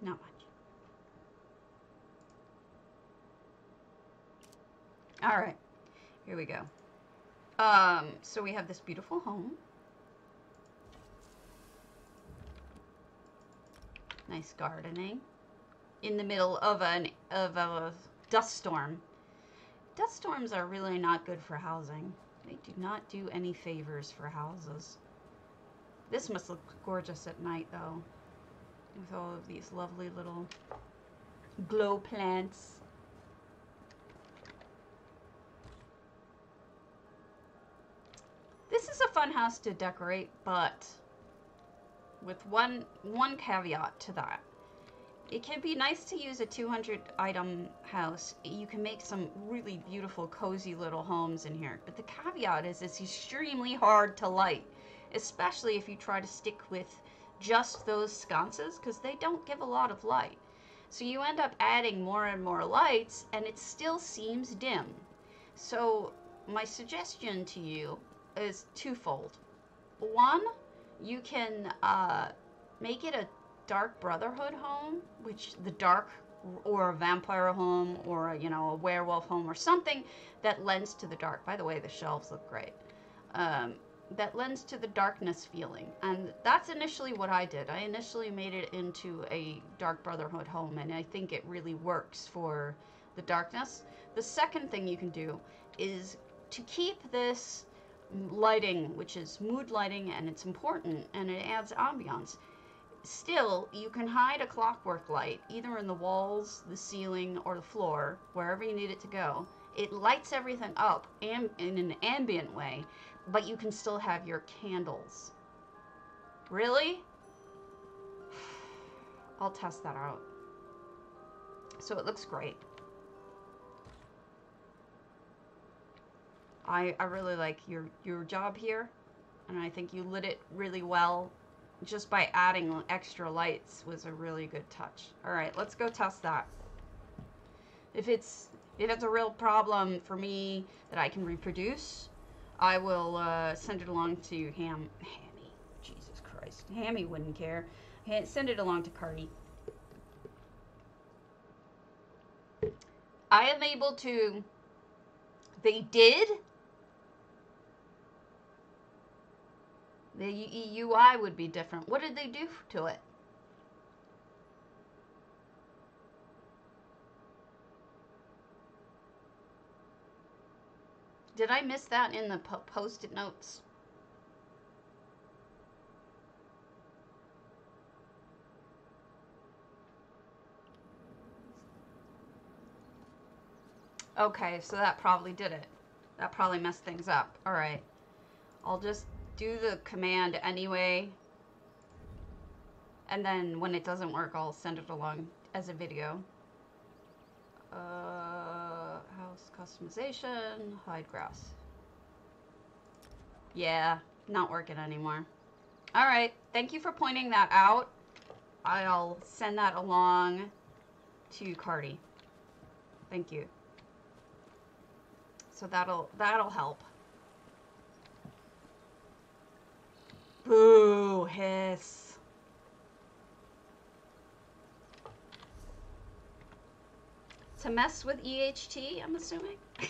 Not much. All right, here we go. Um, so we have this beautiful home. Nice gardening in the middle of an of a dust storm. Dust storms are really not good for housing. They do not do any favors for houses. This must look gorgeous at night, though. With all of these lovely little glow plants. This is a fun house to decorate, but with one one caveat to that. It can be nice to use a 200 item house. You can make some really beautiful cozy little homes in here. But the caveat is it's extremely hard to light especially if you try to stick with just those sconces because they don't give a lot of light. So you end up adding more and more lights and it still seems dim. So my suggestion to you is twofold. One, you can uh, make it a Dark Brotherhood home, which the dark or a vampire home or a, you know a werewolf home or something that lends to the dark. By the way, the shelves look great. Um, that lends to the darkness feeling, and that's initially what I did. I initially made it into a Dark Brotherhood home, and I think it really works for the darkness. The second thing you can do is to keep this lighting, which is mood lighting, and it's important and it adds ambiance. Still, you can hide a clockwork light either in the walls, the ceiling, or the floor, wherever you need it to go. It lights everything up in an ambient way, but you can still have your candles. Really? I'll test that out. So it looks great. I, I really like your your job here, and I think you lit it really well. Just by adding extra lights was a really good touch. All right, let's go test that. If it's if it's a real problem for me that I can reproduce, I will uh, send it along to Ham Hammy. Jesus Christ, Hammy wouldn't care. Send it along to Cardi. I am able to. They did The UI would be different. What did they do to it? Did I miss that in the po post-it notes? Okay, so that probably did it. That probably messed things up. All right. I'll just do the command anyway. And then when it doesn't work, I'll send it along as a video. Uh, house customization, hide grass. Yeah, not working anymore. All right, thank you for pointing that out. I'll send that along to Cardi. Thank you. So that'll that'll help. Boo, hiss. To mess with EHT, I'm assuming.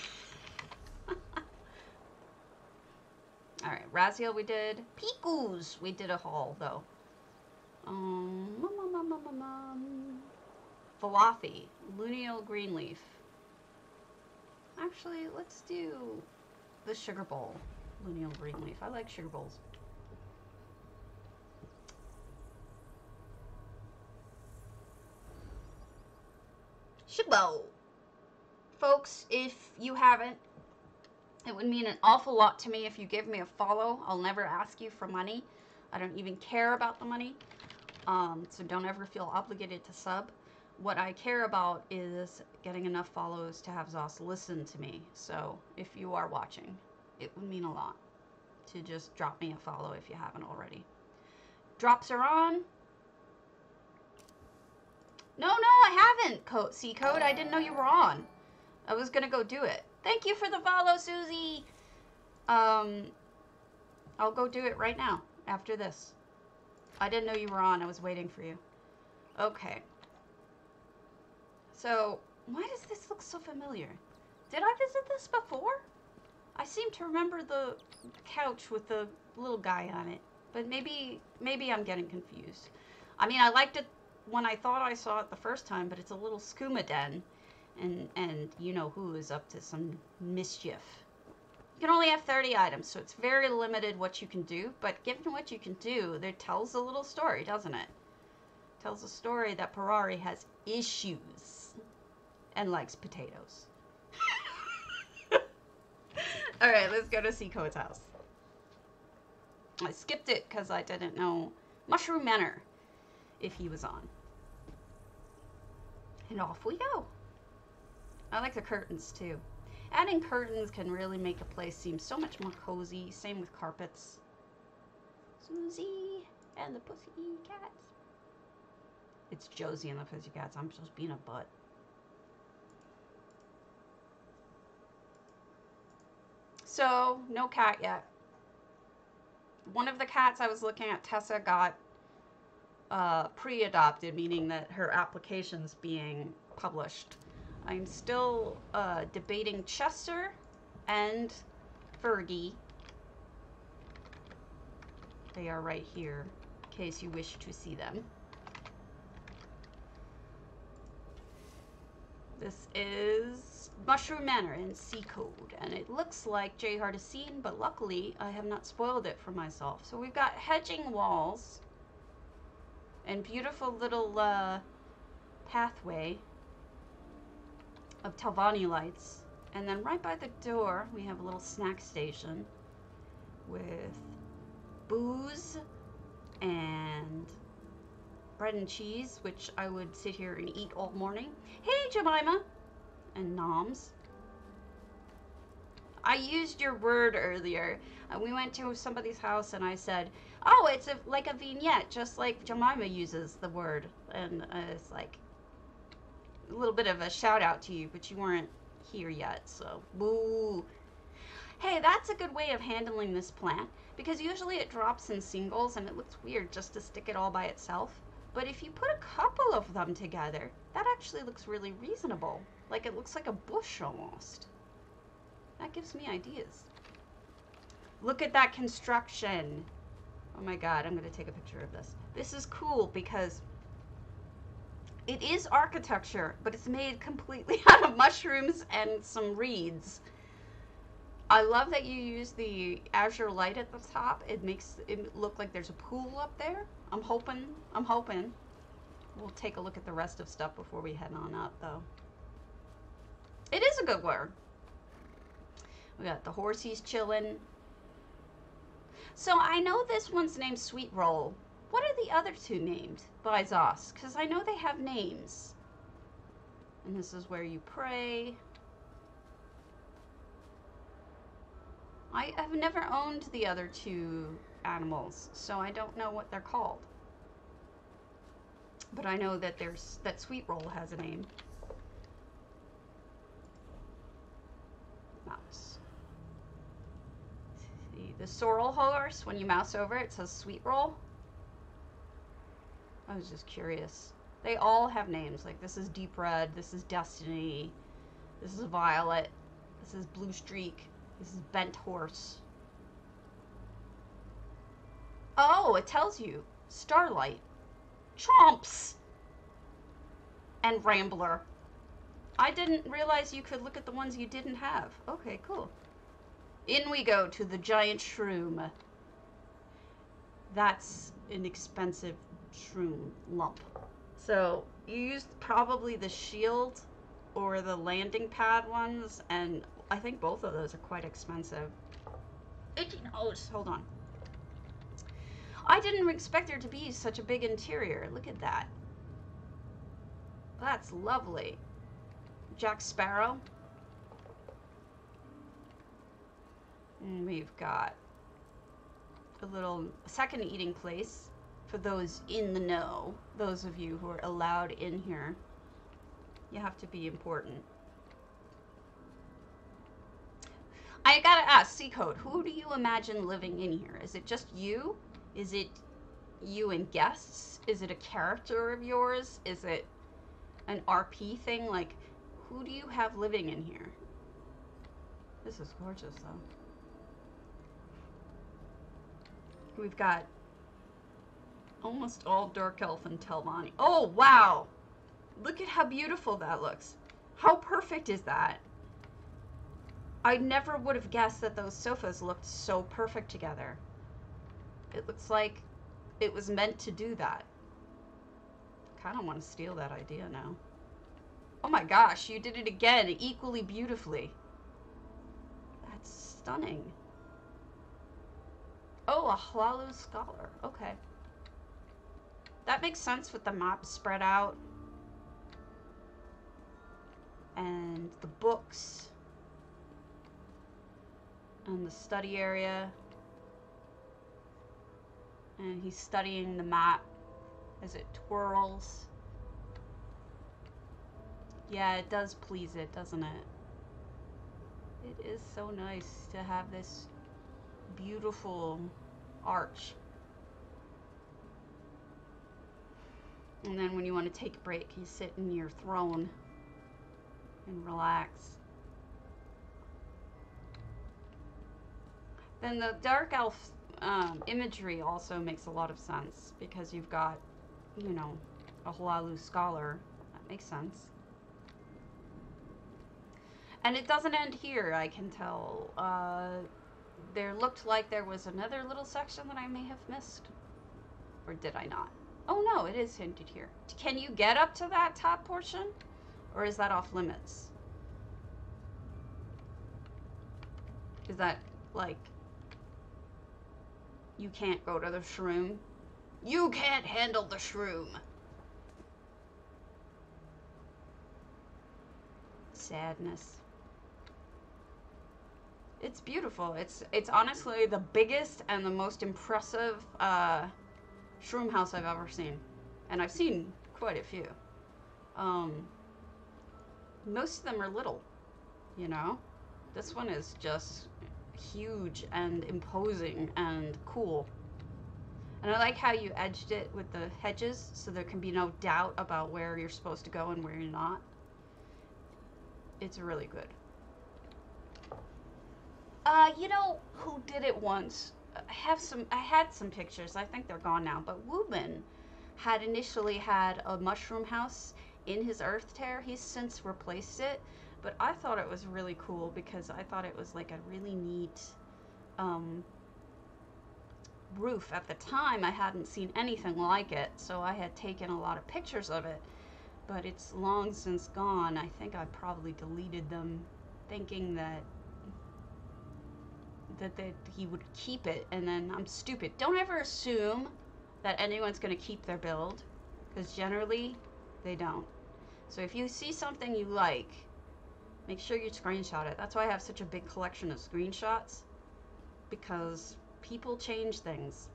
Alright, Raziel we did. Pikus we did a haul, though. Um, um, um, um, um, um. Velothi, Luniel Greenleaf. Actually, let's do the Sugar Bowl, Luniel Greenleaf. I like Sugar Bowls. Shibbo. Folks, if you haven't, it would mean an awful lot to me if you give me a follow. I'll never ask you for money. I don't even care about the money. Um, so don't ever feel obligated to sub. What I care about is getting enough follows to have Zos listen to me. So if you are watching, it would mean a lot to just drop me a follow if you haven't already. Drops are on. No, no, I haven't, Code C Code. I didn't know you were on. I was gonna go do it. Thank you for the follow, Susie. Um, I'll go do it right now after this. I didn't know you were on. I was waiting for you. Okay. So, why does this look so familiar? Did I visit this before? I seem to remember the couch with the little guy on it, but maybe maybe I'm getting confused. I mean, I liked it when I thought I saw it the first time, but it's a little skooma den, and and you know who is up to some mischief. You can only have 30 items, so it's very limited what you can do. But given what you can do, it tells a little story, doesn't it? tells a story that Pirharri has issues and likes potatoes. All right, let's go to Seacoat's house. I skipped it because I didn't know Mushroom Manor if he was on. And off we go. I like the curtains too. Adding curtains can really make a place seem so much more cozy. Same with carpets. Susie and the Pussy Cats. It's Josie and the Pussy Cats. I'm just being a butt. So, no cat yet. One of the cats I was looking at, Tessa, got uh, pre-adopted, meaning that her application's being published. I'm still uh, debating Chester and Fergie. They are right here, in case you wish to see them. This is Mushroom Manor in C code, and it looks like J Hard has seen, but luckily I have not spoiled it for myself. So we've got hedging walls and beautiful little uh, pathway of Telvanni lights. And then right by the door, we have a little snack station with booze and bread and cheese, which I would sit here and eat all morning. Hey, Jemima! And Noms. I used your word earlier. Uh, we went to somebody's house and I said, oh, it's a, like a vignette, just like Jemima uses the word. And uh, it's like a little bit of a shout out to you, but you weren't here yet, so boo. Hey, that's a good way of handling this plant because usually it drops in singles and it looks weird just to stick it all by itself. But if you put a couple of them together, that actually looks really reasonable. Like it looks like a bush almost. That gives me ideas. Look at that construction. Oh my god, I'm going to take a picture of this. This is cool because it is architecture, but it's made completely out of mushrooms and some reeds. I love that you use the azure light at the top. It makes it look like there's a pool up there. I'm hoping, I'm hoping. We'll take a look at the rest of stuff before we head on up, though. It is a good word. We got the horsies chilling. So I know this one's named Sweet Roll. What are the other two named by Zos? Because I know they have names. And this is where you pray. I have never owned the other two animals, so I don't know what they're called. But I know that there's that sweet roll has a name. Mouse. The sorrel horse, when you mouse over it, says sweet roll. I was just curious. They all have names. Like this is Deep Red, this is Destiny, this is Violet, this is Blue Streak, this is Bent Horse. Oh, it tells you. Starlight. Chomps. And Rambler. I didn't realize you could look at the ones you didn't have. Okay, cool. In we go to the giant shroom. That's an expensive shroom lump. So you used probably the shield or the landing pad ones, and I think both of those are quite expensive. 18 nose. Hold on. I didn't expect there to be such a big interior. Look at that. That's lovely. Jack Sparrow. And we've got a little second eating place for those in the know. Those of you who are allowed in here. You have to be important. I gotta ask, C Code, who do you imagine living in here? Is it just you? Is it you and guests? Is it a character of yours? Is it an RP thing? Like, who do you have living in here? This is gorgeous, though. We've got almost all Dark Elf and Telvanni. Oh, wow! Look at how beautiful that looks. How perfect is that? I never would have guessed that those sofas looked so perfect together. It looks like it was meant to do that. I kind of want to steal that idea now. Oh my gosh, you did it again, equally beautifully. That's stunning. Oh, a Hlaalu Scholar. Okay. That makes sense with the map spread out. And the books. And the study area and he's studying the map as it twirls. Yeah, it does please it, doesn't it? It is so nice to have this beautiful arch. And then when you want to take a break, you sit in your throne and relax. Then the dark elf um, imagery also makes a lot of sense because you've got, you know, a Hlaalu scholar. That makes sense. And it doesn't end here, I can tell. Uh, there looked like there was another little section that I may have missed. Or did I not? Oh no, it is hinted here. Can you get up to that top portion? Or is that off limits? Is that like you can't go to the shroom? You can't handle the shroom. Sadness. It's beautiful. It's it's honestly the biggest and the most impressive uh, shroom house I've ever seen, and I've seen quite a few. Um, most of them are little, you know. This one is just huge and imposing and cool. And I like how you edged it with the hedges so there can be no doubt about where you're supposed to go and where you're not. It's really good. Uh, you know who did it once? I have some. I had some pictures. I think they're gone now. But Wubin had initially had a mushroom house in his Earthtear. He's since replaced it. But I thought it was really cool because I thought it was like a really neat um, roof. At the time, I hadn't seen anything like it, so I had taken a lot of pictures of it. But it's long since gone. I think I probably deleted them thinking that that, he would keep it, and then I'm stupid. Don't ever assume that anyone's going to keep their build, because generally they don't. So if you see something you like, make sure you screenshot it. That's why I have such a big collection of screenshots, because people change things.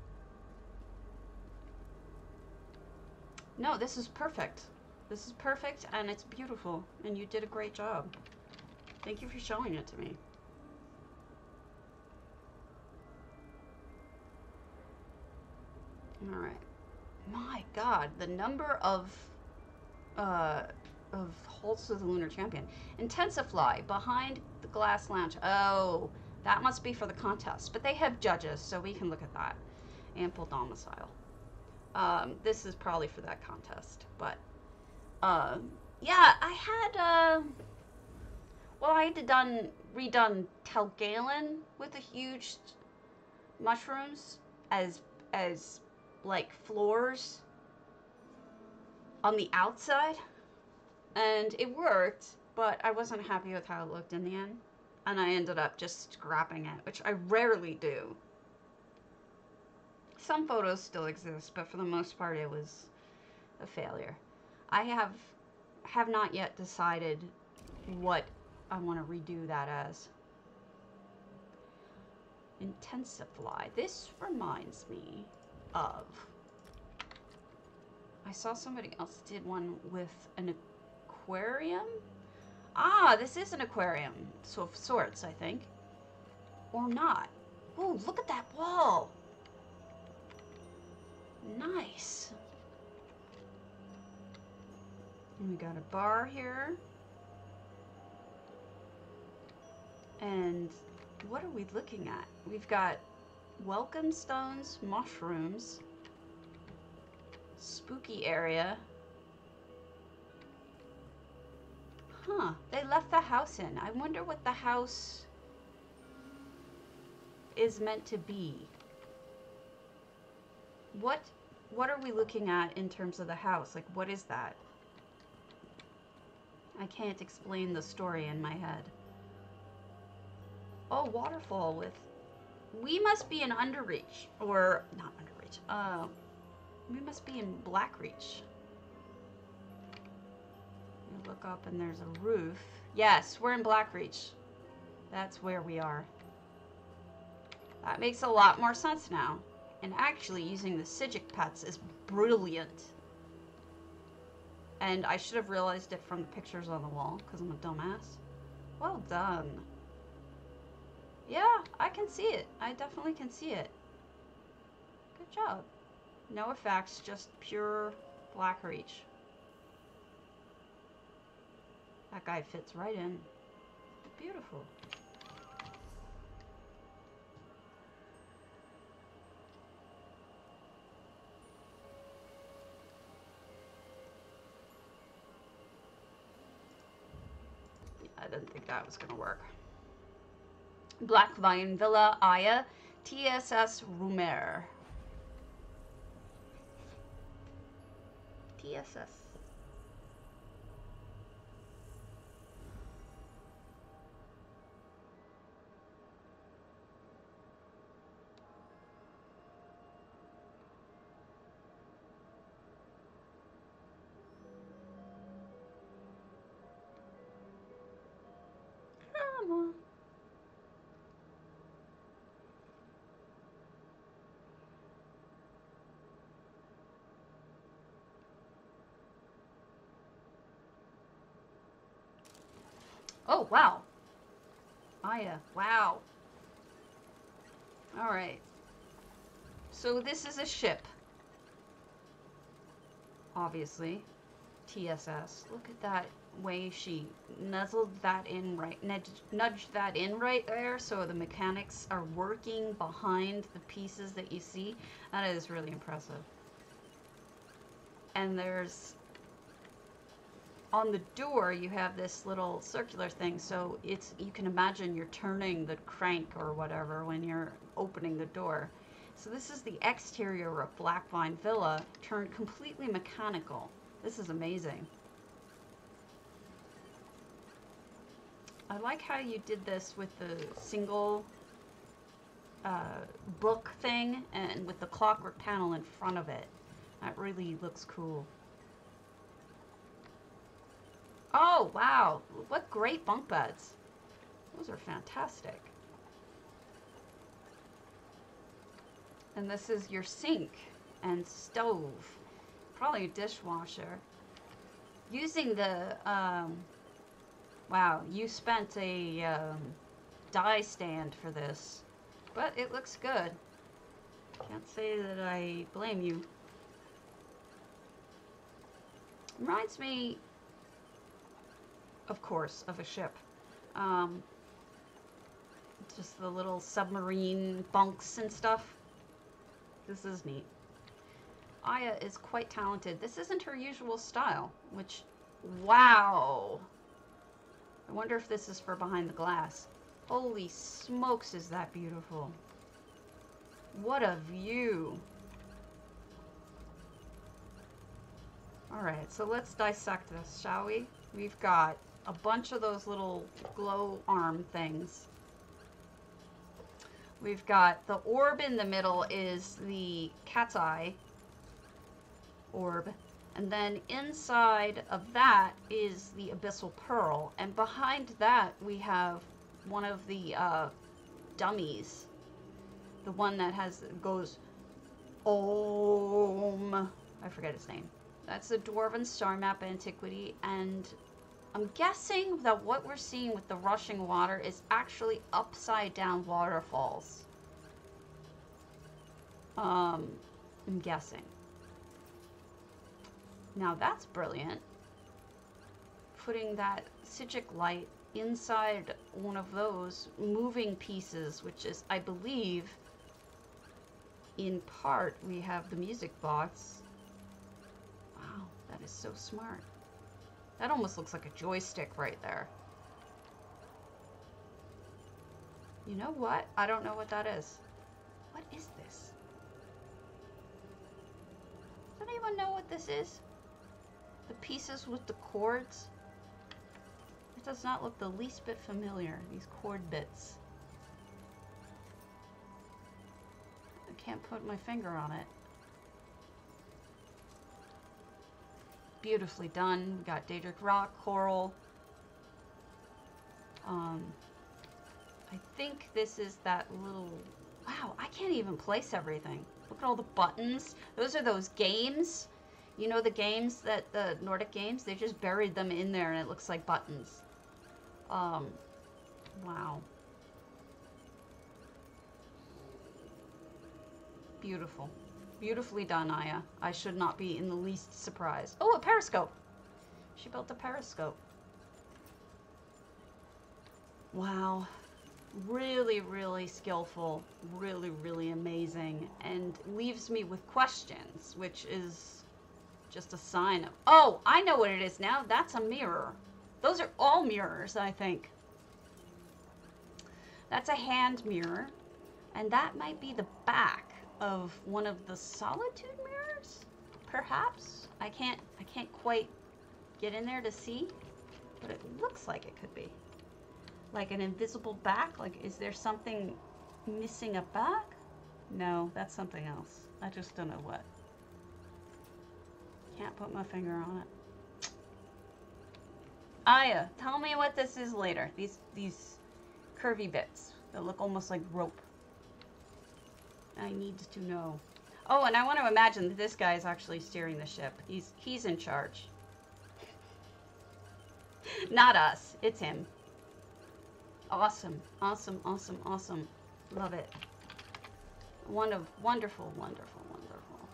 No, this is perfect. This is perfect, and it's beautiful, and you did a great job. Thank you for showing it to me. All right. My God, the number of uh, of holds of the Lunar Champion. Intensifly behind the glass lounge. Oh, that must be for the contest. But they have judges, so we can look at that. Ample domicile. Um, this is probably for that contest, but um, yeah, I had uh, well, I had done redone Galen with the huge mushrooms as as like floors on the outside and it worked but i wasn't happy with how it looked in the end and i ended up just scrapping it which i rarely do. Some photos still exist but for the most part it was a failure. I have have not yet decided what i want to redo that as. Intensifly. This reminds me of. I saw somebody else did one with an aquarium. Ah, this is an aquarium. So of sorts, I think. Or not. Oh, look at that wall. Nice. And we got a bar here. And what are we looking at? We've got welcome stones, mushrooms, spooky area. Huh, they left the house in. I wonder what the house is meant to be. What what are we looking at in terms of the house? Like what is that? I can't explain the story in my head. Oh, waterfall with we must be in Underreach, or not Underreach. Uh, we must be in Blackreach. You look up and there's a roof. Yes, we're in Blackreach. That's where we are. That makes a lot more sense now. And actually, using the Psijic pets is brilliant. And I should have realized it from the pictures on the wall, because I'm a dumbass. Well done. Yeah, I can see it. I definitely can see it. Good job. No effects, just pure Blackreach. That guy fits right in. Beautiful. I didn't think that was going to work. Black Vine Villa Aya TSS Rumare. TSS. Oh, wow. Aya, wow. All right. So this is a ship. Obviously. TSS. Look at that way she nuzzled that in right, nudged, nudged that in right there so the mechanics are working behind the pieces that you see. That is really impressive. And there's on the door you have this little circular thing so it's you can imagine you're turning the crank or whatever when you're opening the door. So this is the exterior of Blackvine Villa turned completely mechanical. This is amazing. I like how you did this with the single uh, book thing and with the clockwork panel in front of it. That really looks cool Oh, wow. What great bunk beds. Those are fantastic. And this is your sink and stove. Probably a dishwasher. Using the, um, wow, you spent a um, die stand for this. But it looks good. Can't say that I blame you. Reminds me of course, of a ship. Um, just the little submarine bunks and stuff. This is neat. Aya is quite talented. This isn't her usual style, which, wow. I wonder if this is for behind the glass. Holy smokes, is that beautiful. What a view. Alright, so let's dissect this, shall we? We've got a bunch of those little glow arm things. We've got the orb in the middle is the cat's eye orb. And then inside of that is the abyssal pearl. And behind that we have one of the uh, dummies. The one that has goes Om. I forget his name. That's the Dwarven Star Map Antiquity. And I'm guessing that what we're seeing with the rushing water is actually upside down waterfalls. Um, I'm guessing. Now that's brilliant. Putting that Psijic light inside one of those moving pieces, which is, I believe, in part, we have the music box. Wow, that is so smart. That almost looks like a joystick right there. You know what? I don't know what that is. What is this? Does anyone know what this is? The pieces with the cords? It does not look the least bit familiar, these cord bits. I can't put my finger on it. Beautifully done. We got Daedric Rock, Coral. Um, I think this is that little... Wow, I can't even place everything. Look at all the buttons. Those are those games. You know the games that the Nordic games? They just buried them in there and it looks like buttons. Um, wow. Beautiful. Beautifully done, Aya. I should not be in the least surprised. Oh, a periscope. She built a periscope. Wow. Really, really skillful. Really, really amazing. And leaves me with questions, which is just a sign of... Oh, I know what it is now. That's a mirror. Those are all mirrors, I think. That's a hand mirror. And that might be the back of one of the solitude mirrors, perhaps. I can't I can't quite get in there to see, but it looks like it could be. Like an invisible back? Like is there something missing a back? No, that's something else. I just don't know what. Can't put my finger on it. Aya, tell me what this is later. These these curvy bits that look almost like rope. I need to know. Oh, and I want to imagine that this guy is actually steering the ship. He's he's in charge. Not us. It's him. Awesome. Awesome, awesome, awesome. Love it. Wonderful, wonderful, wonderful, wonderful.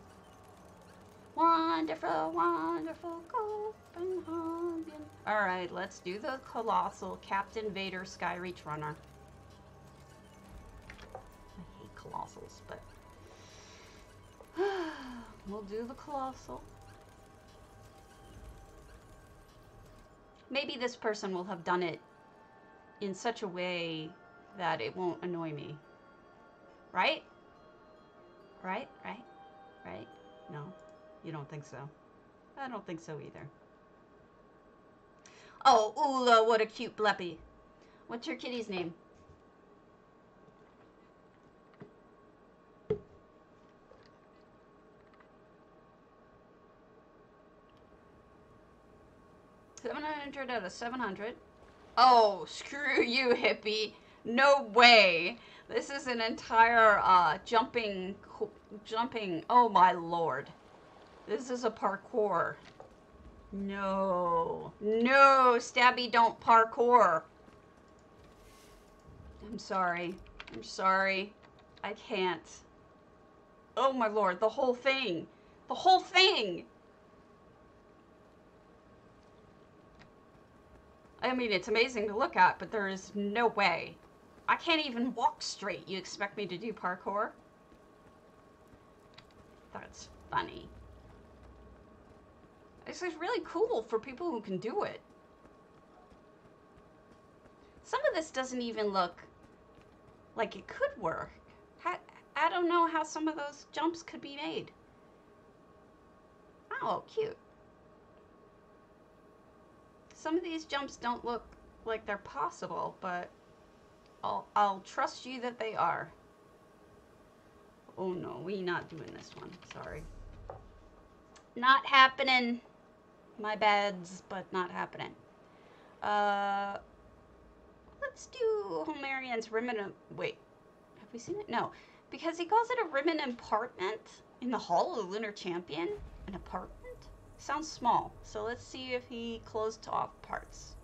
Wonderful, wonderful Copenhagen. Alright, let's do the colossal Captain Vader Skyreach Runner we'll do the colossal. Maybe this person will have done it in such a way that it won't annoy me. Right? Right? Right? Right? No, you don't think so. I don't think so either. Oh, Ula, what a cute bleppy. What's your kitty's name? Seven hundred out of seven hundred. Oh, screw you, hippie. No way. This is an entire uh, jumping, jumping. Oh my lord. This is a parkour. No. No, Stabby, don't parkour. I'm sorry. I'm sorry. I can't. Oh my lord, the whole thing. The whole thing. I mean, it's amazing to look at, but there is no way. I can't even walk straight. You expect me to do parkour? That's funny. This is really cool for people who can do it. Some of this doesn't even look like it could work. I don't know how some of those jumps could be made. Oh, cute some of these jumps don't look like they're possible, but I'll, I'll trust you that they are. Oh no, we not doing this one. Sorry. Not happening. My bads, but not happening. Uh, let's do Holmarion's Rimmen. Wait, have we seen it? No, because he calls it a Rimmen apartment in the Hall of the Lunar Champion. An apartment. Sounds small, so let's see if he closed off parts.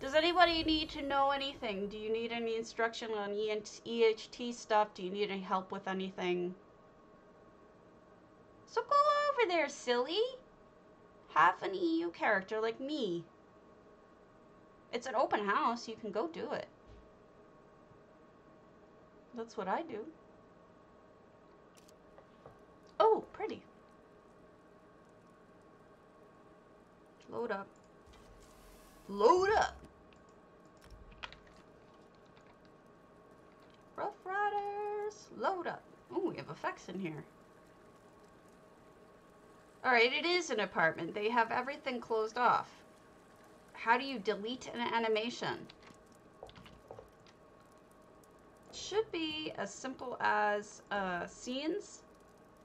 Does anybody need to know anything? Do you need any instruction on EHT stuff? Do you need any help with anything? So go over there, silly. Have an EU character like me. It's an open house. You can go do it. That's what I do. Oh, pretty. Load up. Load up! Rough Riders, load up. Oh, we have effects in here. Alright, it is an apartment. They have everything closed off. How do you delete an animation? Should be as simple as uh, scenes.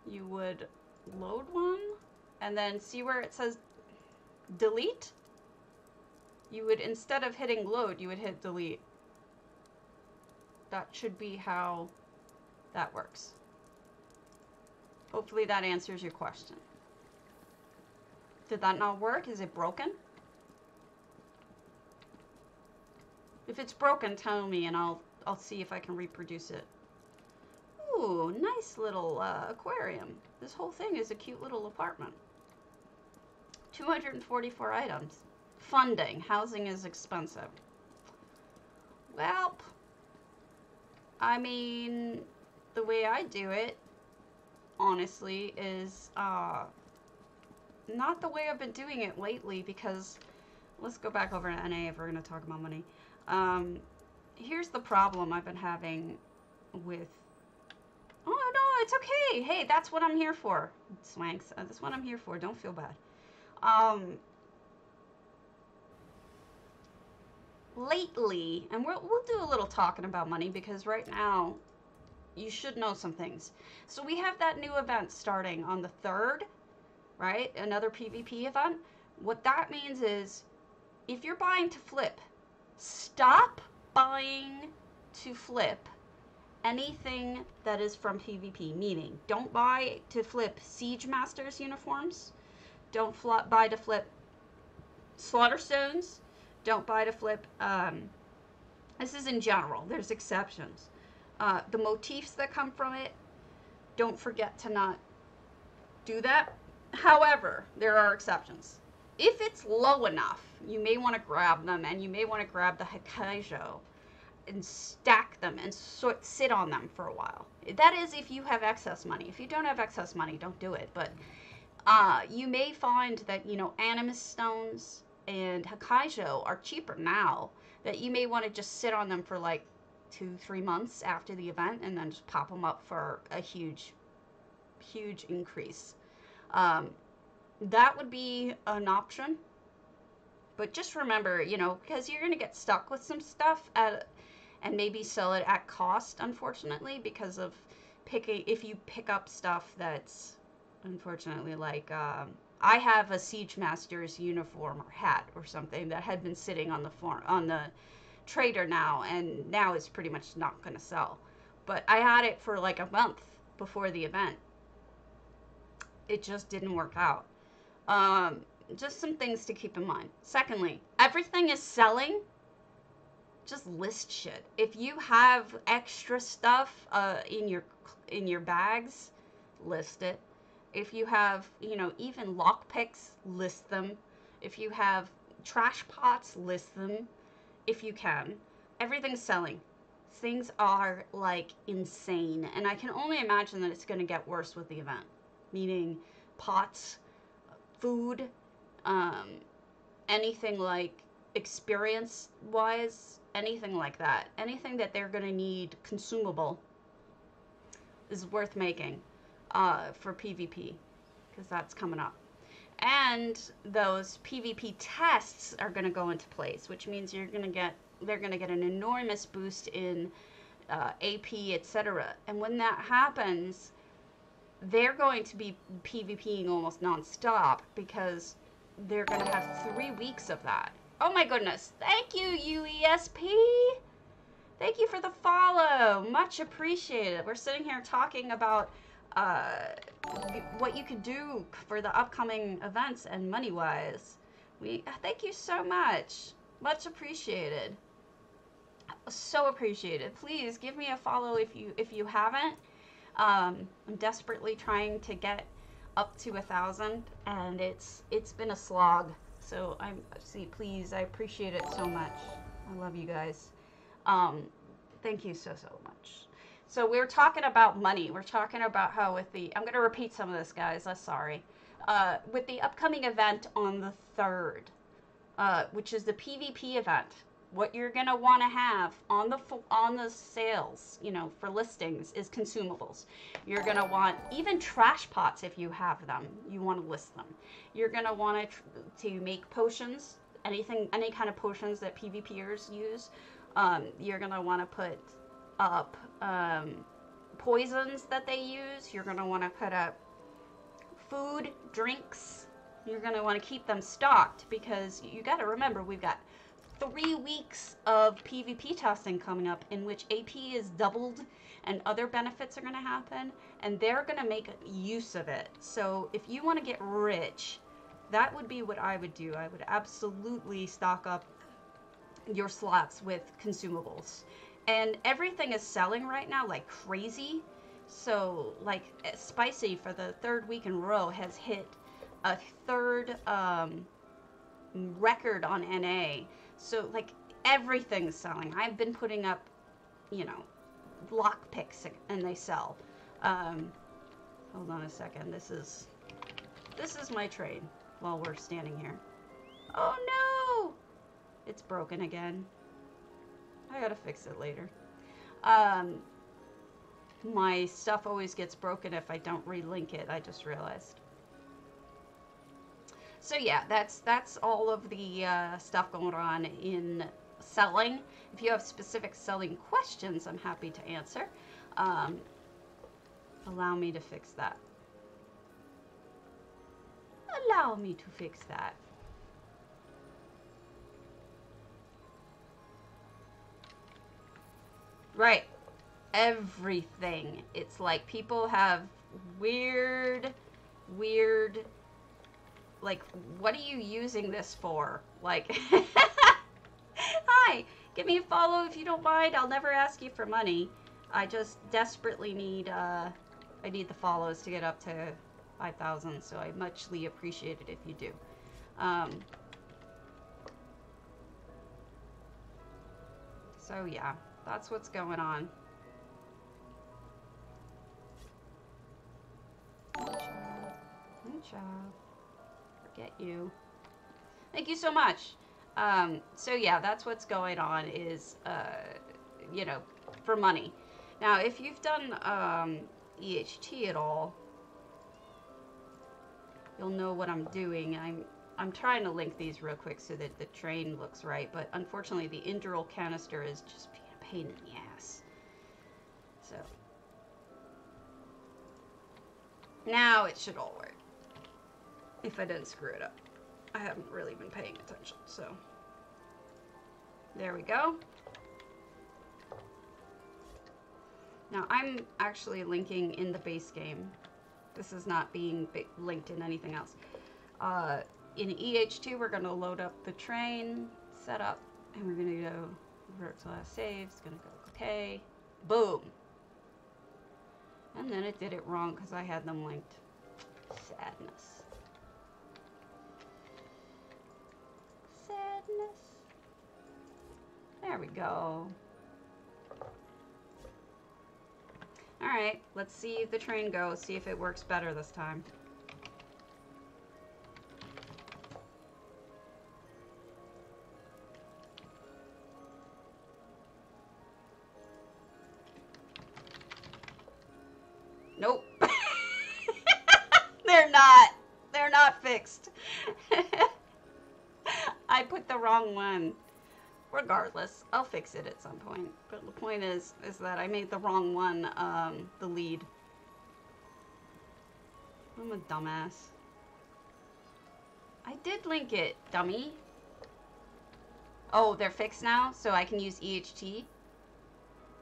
You would load one and then see where it says delete, you would, instead of hitting load, you would hit delete. That should be how that works. Hopefully that answers your question. Did that not work? Is it broken? If it's broken, tell me and I'll I'll see if I can reproduce it. Ooh, nice little uh, aquarium. This whole thing is a cute little apartment. 244 items. Funding. Housing is expensive. Well, I mean, the way I do it, honestly, is uh, not the way I've been doing it lately because let's go back over to NA if we're going to talk about money. Um, here's the problem I've been having with. Oh no, it's okay. Hey, that's what I'm here for, Swanks. Uh, that's what I'm here for. Don't feel bad. Um, lately, and we'll, we'll do a little talking about money because right now you should know some things. So we have that new event starting on the 3rd, right? Another PvP event. What that means is if you're buying to flip, stop buying to flip anything that is from PvP. Meaning, don't buy to flip Siege Masters uniforms. Don't buy to flip Slaughter Stones. Don't buy to flip. Um, this is in general. There's exceptions. Uh, the motifs that come from it, don't forget to not do that. However, there are exceptions. If it's low enough, you may want to grab them and you may want to grab the Hakeijo and stack them and sort, sit on them for a while. That is if you have excess money. If you don't have excess money, don't do it. But uh, you may find that, you know, Animus Stones and Hakeijo are cheaper now that you may want to just sit on them for like two, three months after the event and then just pop them up for a huge, huge increase. Um, that would be an option. But just remember, you know, because you're going to get stuck with some stuff at, and maybe sell it at cost, unfortunately, because of picking, if you pick up stuff that's, unfortunately, like, um, I have a Siege Master's uniform or hat or something that had been sitting on the form, on the trader now, and now it's pretty much not going to sell. But I had it for like a month before the event. It just didn't work out. Um, just some things to keep in mind. Secondly, everything is selling. Just list shit. If you have extra stuff uh, in your in your bags, list it. If you have, you know, even lock picks, list them. If you have trash pots, list them if you can. Everything's selling. Things are like insane. And I can only imagine that it's going to get worse with the event. Meaning pots, food, um, anything like experience wise, anything like that. Anything that they're going to need consumable is worth making uh, for PvP because that's coming up. And those PvP tests are going to go into place, which means you're going to get they're going to get an enormous boost in uh, AP, etc. And when that happens, they're going to be PvPing almost nonstop because they're going to have three weeks of that. Oh my goodness. Thank you, UESP. Thank you for the follow. Much appreciated. We're sitting here talking about uh, what you could do for the upcoming events and money wise. We thank you so much. Much appreciated. So appreciated. Please give me a follow if you if you haven't. Um, I'm desperately trying to get up to a thousand, and it's it's been a slog. So I'm see, please, I appreciate it so much. I love you guys. Um, thank you so so much. So we are talking about money. We're talking about how with the I'm going to repeat some of this, guys. I'm sorry. Uh, with the upcoming event on the third, uh, which is the PvP event, what you're going to want to have on the on the sales, you know, for listings is consumables. You're going to want even trash pots if you have them. You want to list them. You're going to want to to make potions, anything, any kind of potions that PvPers use. Um, you're going to want to put up um, poisons that they use. You're going to want to put up food, drinks. You're going to want to keep them stocked because you got to remember we've got three weeks of PvP testing coming up in which AP is doubled and other benefits are going to happen and they're going to make use of it. So if you want to get rich, that would be what I would do. I would absolutely stock up your slots with consumables and everything is selling right now like crazy. So, like, eh, Spicy for the third week in a row has hit a third um, record on NA. So, like, everything's selling. I've been putting up, you know, lock picks and they sell. Um, hold on a second. This is this is my trade while we're standing here. Oh no! It's broken again. I gotta fix it later. Um, my stuff always gets broken if I don't relink it, I just realized. So yeah, that's that's all of the uh, stuff going on in selling. If you have specific selling questions, I'm happy to answer. Um, allow me to fix that. Allow me to fix that. Right. Everything. It's like people have weird, weird, like, what are you using this for? Like, hi, give me a follow if you don't mind. I'll never ask you for money. I just desperately need, uh, I need the follows to get up to 5,000, so I muchly appreciate it if you do. Um, so yeah, that's what's going on. Good job. Forget you. Thank you so much. Um, so yeah, that's what's going on is, uh, you know, for money. Now, if you've done um, EHT at all, you'll know what I'm doing. I'm I'm trying to link these real quick so that the train looks right, but unfortunately the Indral canister is just pain in the ass. So now it should all work. If I didn't screw it up. I haven't really been paying attention, so there we go. Now I'm actually linking in the base game. This is not being linked in anything else. Uh, in EHT, we're going to load up the train setup, and we're going to go revert to last save. It's going to go okay. Boom. And then it did it wrong because I had them linked. Sadness. Sadness. There we go. Alright, let's see if the train goes, see if it works better this time. One regardless, I'll fix it at some point. But the point is, is that I made the wrong one um, the lead. I'm a dumbass. I did link it, dummy. Oh, they're fixed now, so I can use EHT?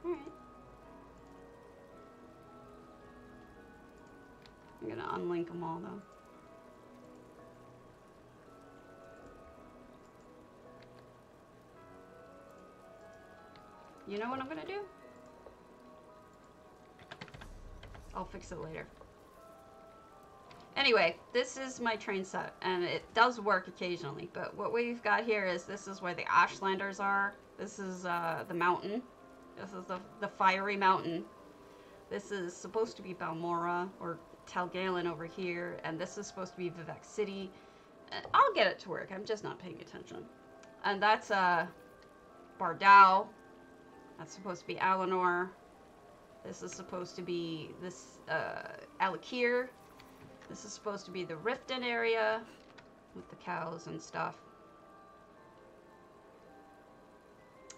Alright. I'm gonna unlink them all, though. You know what I'm gonna do? I'll fix it later. Anyway, this is my train set, and it does work occasionally, but what we've got here is this is where the Ashlanders are. This is uh, the mountain. This is the, the fiery mountain. This is supposed to be Balmora, or Tel Galen over here, and this is supposed to be Vivec City. Uh, I'll get it to work, I'm just not paying attention. And that's uh, Bardau, that's supposed to be Alinor. This is supposed to be this uh, Alik'r. This is supposed to be the Riften area with the cows and stuff.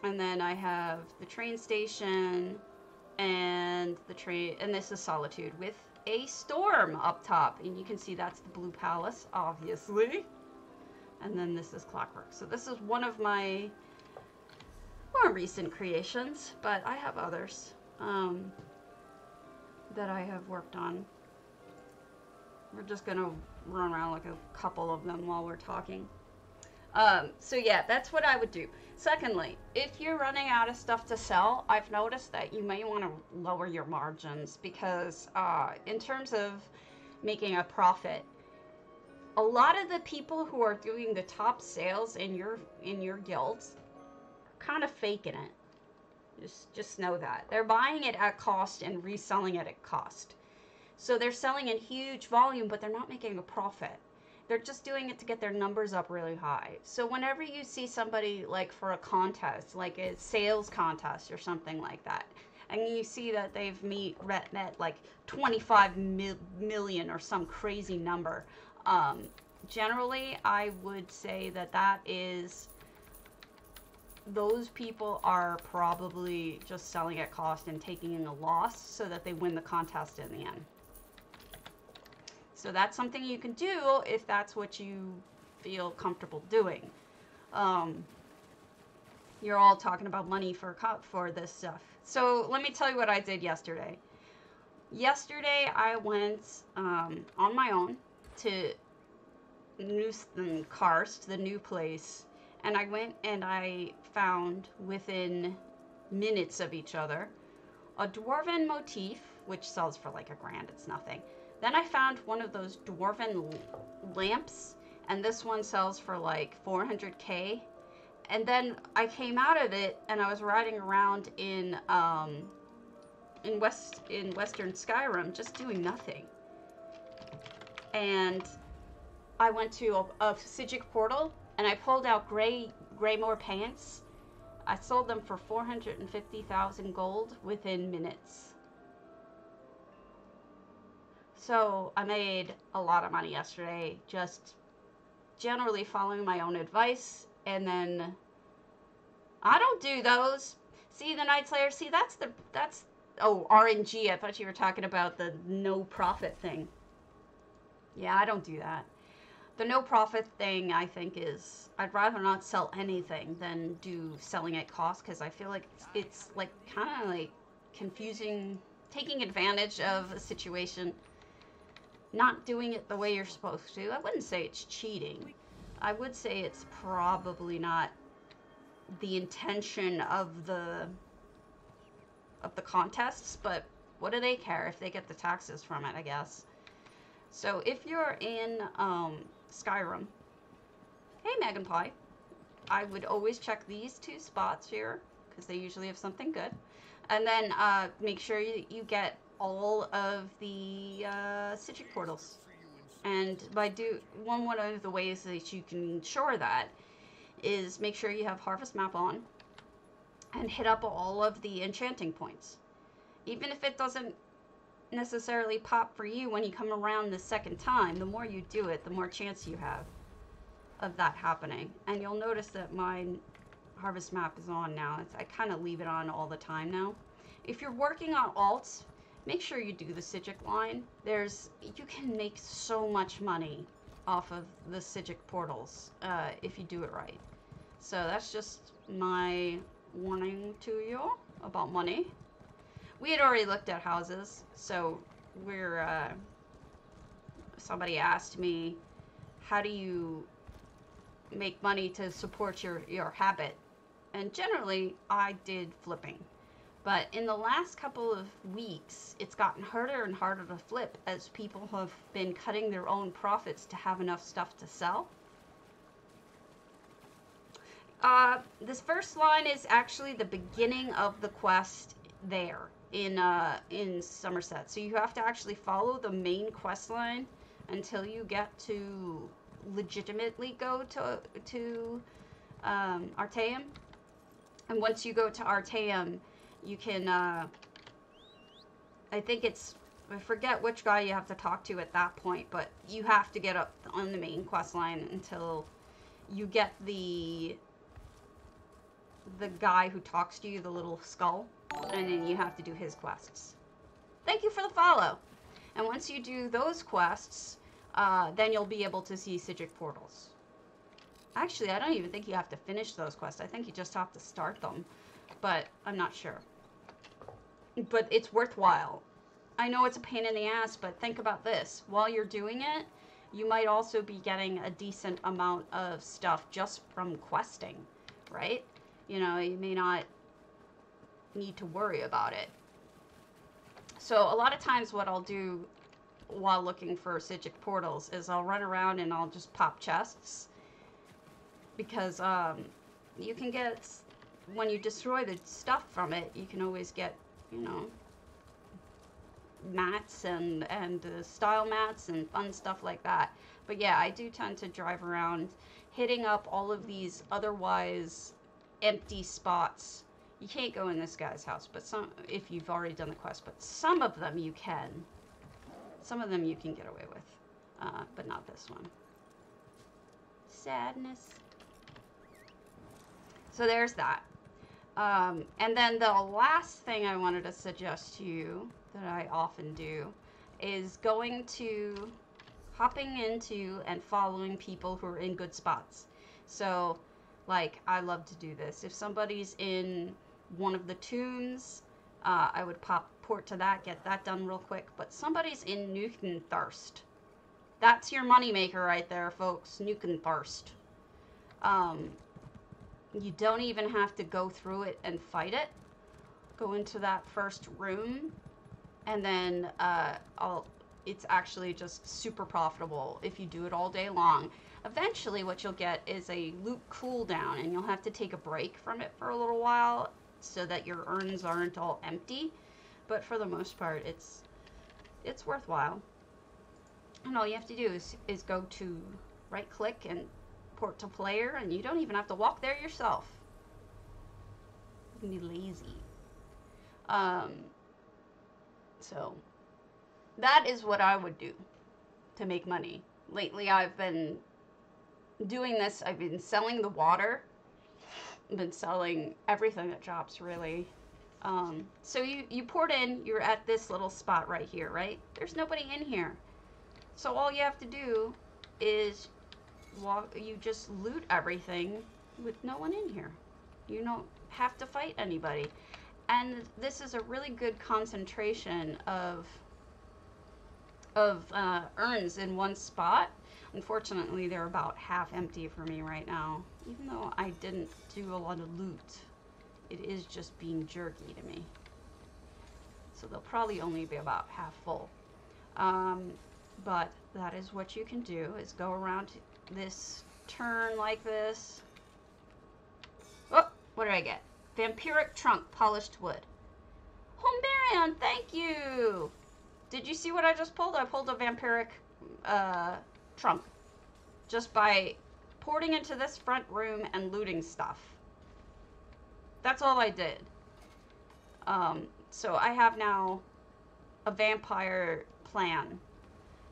And then I have the train station and the train, and this is Solitude with a storm up top. And you can see that's the Blue Palace, obviously. And then this is Clockwork. So this is one of my more recent creations, but I have others um, that I have worked on. We're just going to run around like a couple of them while we're talking. Um, so yeah, that's what I would do. Secondly, if you're running out of stuff to sell, I've noticed that you may want to lower your margins because uh, in terms of making a profit, a lot of the people who are doing the top sales in your in your guilds kind of faking it. Just just know that. They're buying it at cost and reselling it at cost. So they're selling in huge volume, but they're not making a profit. They're just doing it to get their numbers up really high. So whenever you see somebody like for a contest, like a sales contest or something like that, and you see that they've meet met like 25 mil- million or some crazy number, um, generally I would say that that is those people are probably just selling at cost and taking in a loss so that they win the contest in the end. So that's something you can do if that's what you feel comfortable doing. Um, you're all talking about money for for this stuff. So let me tell you what I did yesterday. Yesterday I went um, on my own to New the new place, and I went and I found within minutes of each other a dwarven motif, which sells for like a grand. It's nothing then I found one of those dwarven lamps, and this one sells for like 400k. And then I came out of it, and I was riding around in um, in west in Western Skyrim, just doing nothing. And I went to a, a portal, and I pulled out gray Greymoor pants. I sold them for 450,000 gold within minutes. So I made a lot of money yesterday just generally following my own advice. And then I don't do those. See the Night Slayer? See, that's the, that's, oh, RNG. I thought you were talking about the no profit thing. Yeah, I don't do that. The no profit thing, I think, is I'd rather not sell anything than do selling at cost because I feel like it's, it's like kind of like confusing, taking advantage of a situation not doing it the way you're supposed to. I wouldn't say it's cheating. I would say it's probably not the intention of the of the contests, but what do they care if they get the taxes from it, I guess. So if you're in um, Skyrim, hey Megan Pie, I would always check these two spots here because they usually have something good. And then uh, make sure you, you get all of the uh, Psijic portals. And by do one one of the ways that you can ensure that is make sure you have Harvest Map on and hit up all of the enchanting points. Even if it doesn't necessarily pop for you when you come around the second time, the more you do it, the more chance you have of that happening. And you'll notice that my Harvest Map is on now. It's, I kind of leave it on all the time now. If you're working on alts, make sure you do the Psijic line. There's you can make so much money off of the Psijic portals uh, if you do it right. So that's just my warning to you about money. We had already looked at houses, so we're. Uh, somebody asked me, how do you make money to support your your habit? And generally, I did flipping. But in the last couple of weeks, it's gotten harder and harder to flip as people have been cutting their own profits to have enough stuff to sell. Uh, this first line is actually the beginning of the quest there in uh, in Summerset. So you have to actually follow the main quest line until you get to legitimately go to to um, Artaeum. And once you go to Artaeum, you can, uh, I think it's, I forget which guy you have to talk to at that point, but you have to get up on the main quest line until you get the, the guy who talks to you, the little skull, and then you have to do his quests. Thank you for the follow. And once you do those quests, uh, then you'll be able to see Psijic portals. Actually, I don't even think you have to finish those quests. I think you just have to start them, but I'm not sure but it's worthwhile. I know it's a pain in the ass, but think about this. While you're doing it, you might also be getting a decent amount of stuff just from questing, right? You know, you may not need to worry about it. So a lot of times what I'll do while looking for Psijic portals is I'll run around and I'll just pop chests because um, you can get when you destroy the stuff from it, you can always get you know mats and and uh, style mats and fun stuff like that. But yeah, I do tend to drive around hitting up all of these otherwise empty spots. You can't go in this guy's house, but some if you've already done the quest, but some of them you can. Some of them you can get away with, uh, but not this one. Sadness. So there's that. Um, and then the last thing I wanted to suggest to you that I often do is going to hopping into and following people who are in good spots. So, like, I love to do this. If somebody's in one of the tombs, uh, I would pop port to that, get that done real quick. But somebody's in Thirst. That's your moneymaker right there, folks. Thirst. Um, you don't even have to go through it and fight it. Go into that first room, and then uh, I'll, it's actually just super profitable if you do it all day long. Eventually, what you'll get is a loot cooldown, and you'll have to take a break from it for a little while so that your urns aren't all empty. But for the most part, it's it's worthwhile. And all you have to do is, is go to right click and port to player, and you don't even have to walk there yourself. You can be lazy. Um, so that is what I would do to make money. Lately, I've been doing this. I've been selling the water. Been selling everything that drops, really. Um, so you, you port in, you're at this little spot right here, right? There's nobody in here. So all you have to do is walk, you just loot everything with no one in here. You don't have to fight anybody. And this is a really good concentration of of uh, urns in one spot. Unfortunately, they're about half empty for me right now. Even though I didn't do a lot of loot, it is just being jerky to me. So they'll probably only be about half full. Um, but that is what you can do, is go around this turn like this. Oh, what did I get? Vampiric trunk, polished wood. Homebarian, thank you! Did you see what I just pulled? I pulled a vampiric uh, trunk. Just by porting into this front room and looting stuff. That's all I did. Um, so I have now a vampire plan.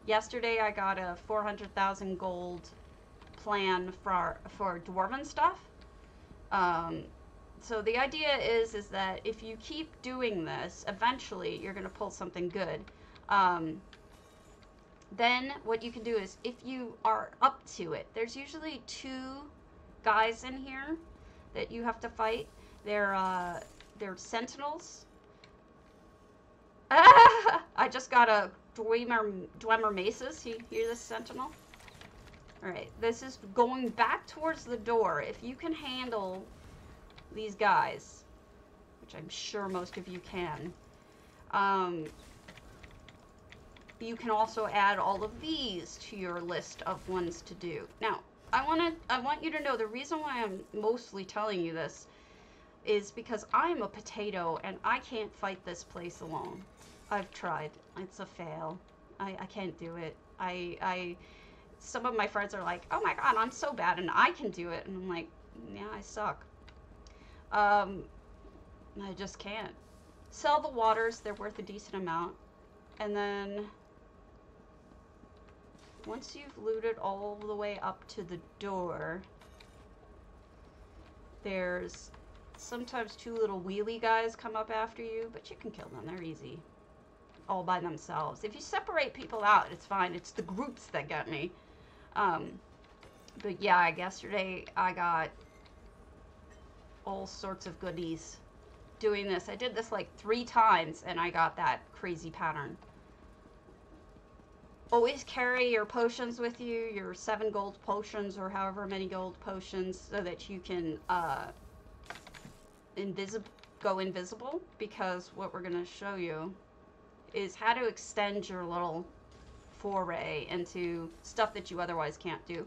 Yesterday I got a 400,000 gold plan for for dwarven stuff. Um, so the idea is is that if you keep doing this, eventually you're gonna pull something good. Um, then what you can do is if you are up to it, there's usually two guys in here that you have to fight. They're uh, they're sentinels. I just got a Dwemer, Dwemer Maces. You hear this sentinel? Alright, this is going back towards the door. If you can handle these guys, which I'm sure most of you can, um, you can also add all of these to your list of ones to do. Now, I want to I want you to know the reason why I'm mostly telling you this is because I'm a potato and I can't fight this place alone. I've tried. It's a fail. I, I can't do it. I I some of my friends are like, "Oh my god, I'm so bad and I can do it." And I'm like, "Yeah, I suck." Um I just can't. Sell the waters, they're worth a decent amount. And then once you've looted all the way up to the door, there's sometimes two little wheelie guys come up after you, but you can kill them. They're easy. All by themselves. If you separate people out, it's fine. It's the groups that get me. Um, but yeah, yesterday I got all sorts of goodies doing this. I did this like three times and I got that crazy pattern. Always carry your potions with you, your seven gold potions or however many gold potions, so that you can uh, invisible go invisible. Because what we're gonna show you is how to extend your little foray into stuff that you otherwise can't do.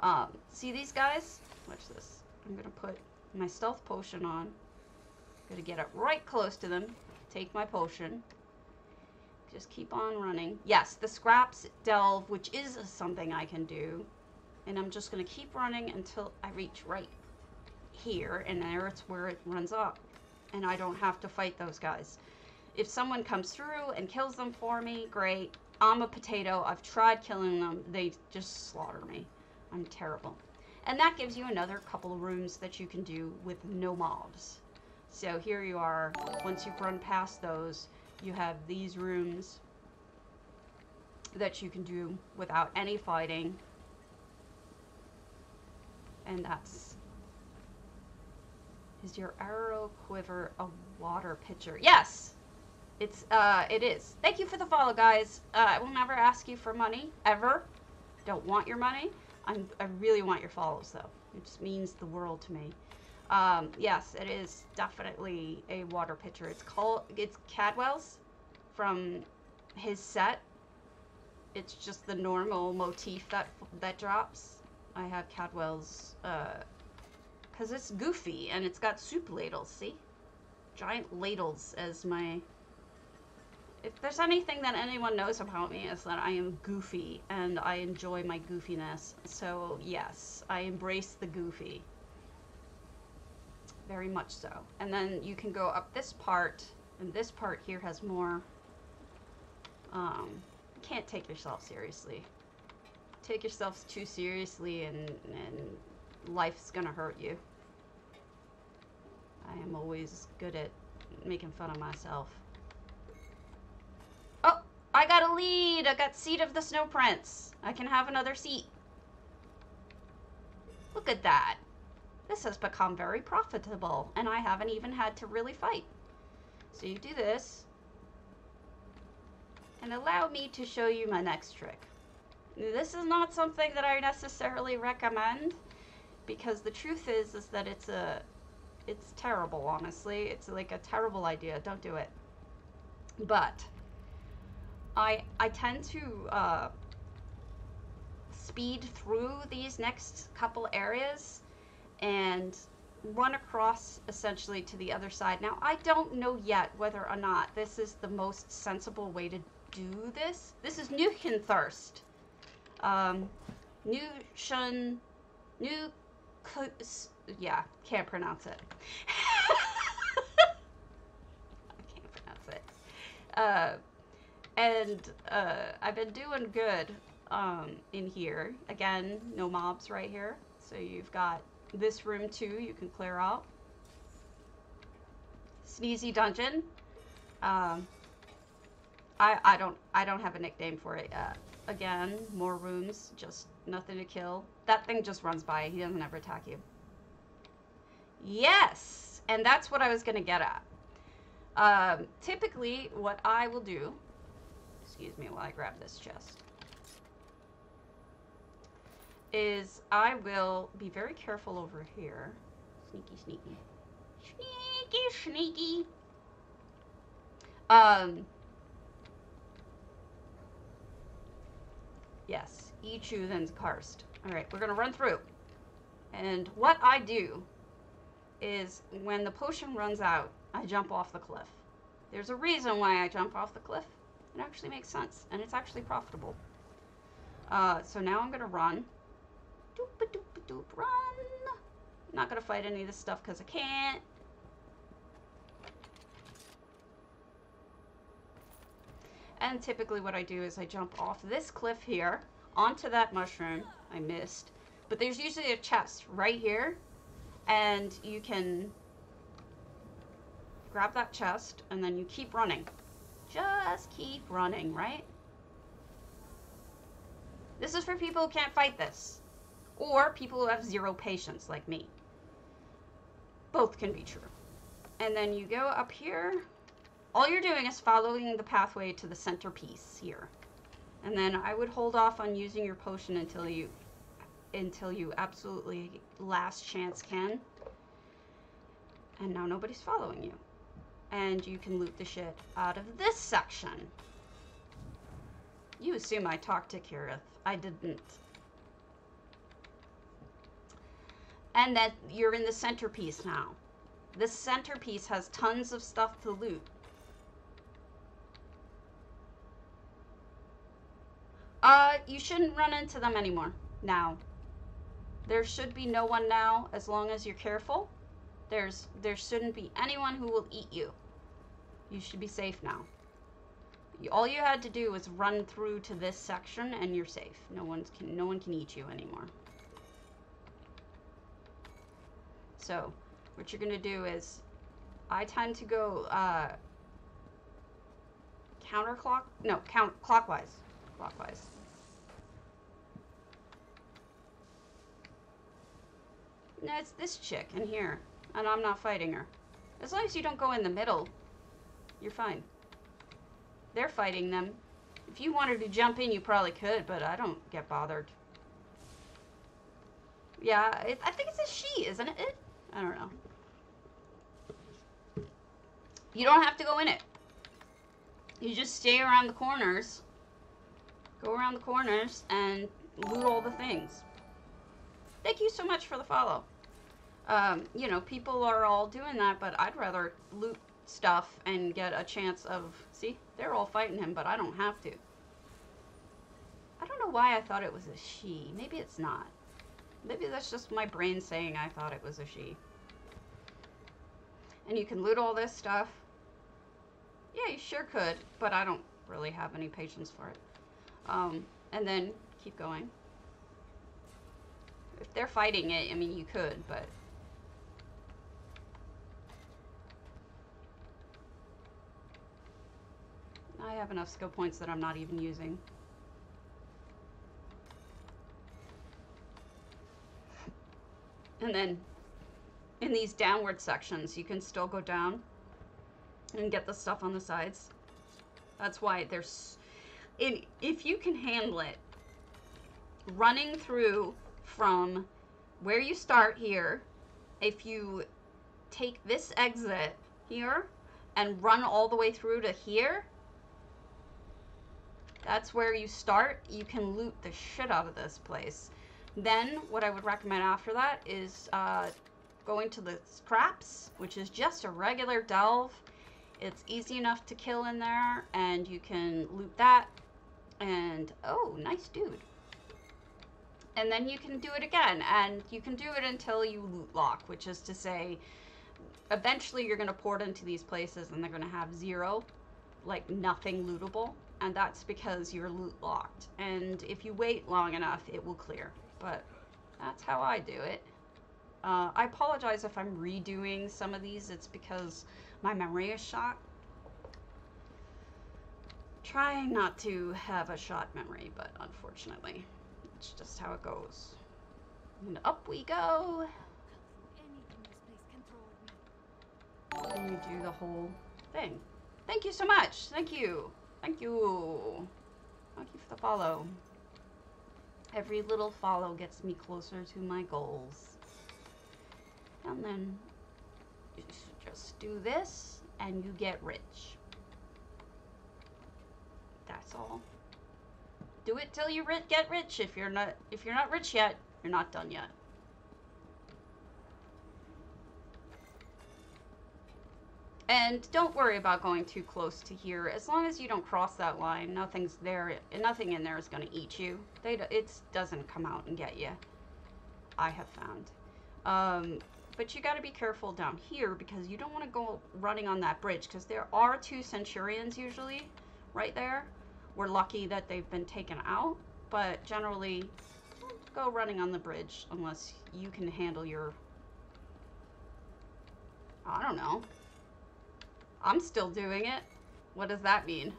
Um, see these guys? Watch this. I'm gonna put my stealth potion on. Gonna get up right close to them. Take my potion. Just keep on running. Yes, the scraps delve, which is something I can do. And I'm just gonna keep running until I reach right here, and there it's where it runs up. And I don't have to fight those guys. If someone comes through and kills them for me, great. I'm a potato. I've tried killing them. They just slaughter me. I'm terrible. And that gives you another couple of rooms that you can do with no mobs. So here you are. Once you've run past those, you have these rooms that you can do without any fighting. And that's... Is your arrow quiver a water pitcher? Yes! It's, uh, it is. Thank you for the follow, guys. Uh, I will never ask you for money, ever. Don't want your money. I'm, I really want your follows, though. It just means the world to me. Um, yes, it is definitely a water pitcher. It's called, it's Cadwell's from his set. It's just the normal motif that, that drops. I have Cadwell's, uh, cause it's goofy and it's got soup ladles, see? Giant ladles as my if there's anything that anyone knows about me is that I am goofy and I enjoy my goofiness. So yes, I embrace the goofy. Very much so. And then you can go up this part, and this part here has more. Um, can't take yourself seriously. Take yourself too seriously and, and life's gonna hurt you. I am always good at making fun of myself. Oh, I got a lead. I got seat of the snow prince. I can have another seat. Look at that. This has become very profitable, and I haven't even had to really fight. So you do this, and allow me to show you my next trick. This is not something that I necessarily recommend, because the truth is, is that it's a, it's terrible, honestly. It's like a terrible idea. Don't do it. But I I tend to uh, speed through these next couple areas and run across essentially to the other side. Now I don't know yet whether or not this is the most sensible way to do this. This is Nukenthirst. Um, New Shun, New, yeah, can't pronounce it. I can't pronounce it. Uh, and uh, I've been doing good um, in here. Again, no mobs right here. So you've got this room too you can clear out. Sneezy Dungeon. Um, I, I don't I don't have a nickname for it yet. Again, more rooms, just nothing to kill. That thing just runs by. He doesn't ever attack you. Yes! And that's what I was going to get at. Um, typically, what I will do excuse me while I grab this chest, is I will be very careful over here. Sneaky, sneaky. Sneaky, sneaky. Um, yes, Ichu then Karst. Alright, we're going to run through. And what I do is when the potion runs out, I jump off the cliff. There's a reason why I jump off the cliff. It actually makes sense, and it's actually profitable. Uh, so now I'm going to run. Doop -a doop -a doop, run! I'm not to fight any of this stuff because I can't. And typically what I do is I jump off this cliff here onto that mushroom. I missed. But there's usually a chest right here. And you can grab that chest and then you keep running. Just keep running, right? This is for people who can't fight this. Or people who have zero patience, like me. Both can be true. And then you go up here. All you're doing is following the pathway to the centerpiece here. And then I would hold off on using your potion until you until you absolutely last chance can. And now nobody's following you. And you can loot the shit out of this section. You assume I talked to Kirith. I didn't. And that you're in the centerpiece now. The centerpiece has tons of stuff to loot. Uh, you shouldn't run into them anymore now. There should be no one now as long as you're careful. There's there shouldn't be anyone who will eat you. You should be safe now. All you had to do was run through to this section and you're safe. No one's can no one can eat you anymore. So, what you're gonna do is, I tend to go uh, counterclock. No, count clockwise. Clockwise. No, it's this chick in here, and I'm not fighting her. As long as you don't go in the middle, you're fine. They're fighting them. If you wanted to jump in, you probably could, but I don't get bothered. Yeah, it, I think it's a she, isn't it? I don't know. You don't have to go in it. You just stay around the corners. Go around the corners and loot all the things. Thank you so much for the follow. Um, you know, people are all doing that, but I'd rather loot stuff and get a chance of... See? They're all fighting him, but I don't have to. I don't know why I thought it was a she. Maybe it's not. Maybe that's just my brain saying I thought it was a she. And you can loot all this stuff. Yeah, you sure could, but I don't really have any patience for it. Um, and then keep going. If they're fighting it, I mean, you could, but... I have enough skill points that I'm not even using. And then in these downward sections, you can still go down and get the stuff on the sides. That's why there's, if you can handle it, running through from where you start here, if you take this exit here and run all the way through to here, that's where you start. You can loot the shit out of this place. Then, what I would recommend after that is uh, going to the scraps, which is just a regular delve. It's easy enough to kill in there, and you can loot that. And, oh, nice dude. And then you can do it again, and you can do it until you loot lock, which is to say, eventually you're going to port into these places and they're going to have zero, like nothing lootable, and that's because you're loot locked. And if you wait long enough, it will clear but that's how I do it. Uh, I apologize if I'm redoing some of these. It's because my memory is shot. Trying not to have a shot memory, but unfortunately, it's just how it goes. And up we go. And we do the whole thing. Thank you so much. Thank you. Thank you. Thank you for the follow. Every little follow gets me closer to my goals. And then just do this and you get rich. That's all. Do it till you get rich. If you're not if you're not rich yet, you're not done yet. And don't worry about going too close to here. As long as you don't cross that line, nothing's there. Nothing in there is going to eat you. They, it doesn't come out and get you. I have found. Um, but you got to be careful down here because you don't want to go running on that bridge because there are two Centurions usually right there. We're lucky that they've been taken out, but generally go running on the bridge unless you can handle your I don't know. I'm still doing it. What does that mean?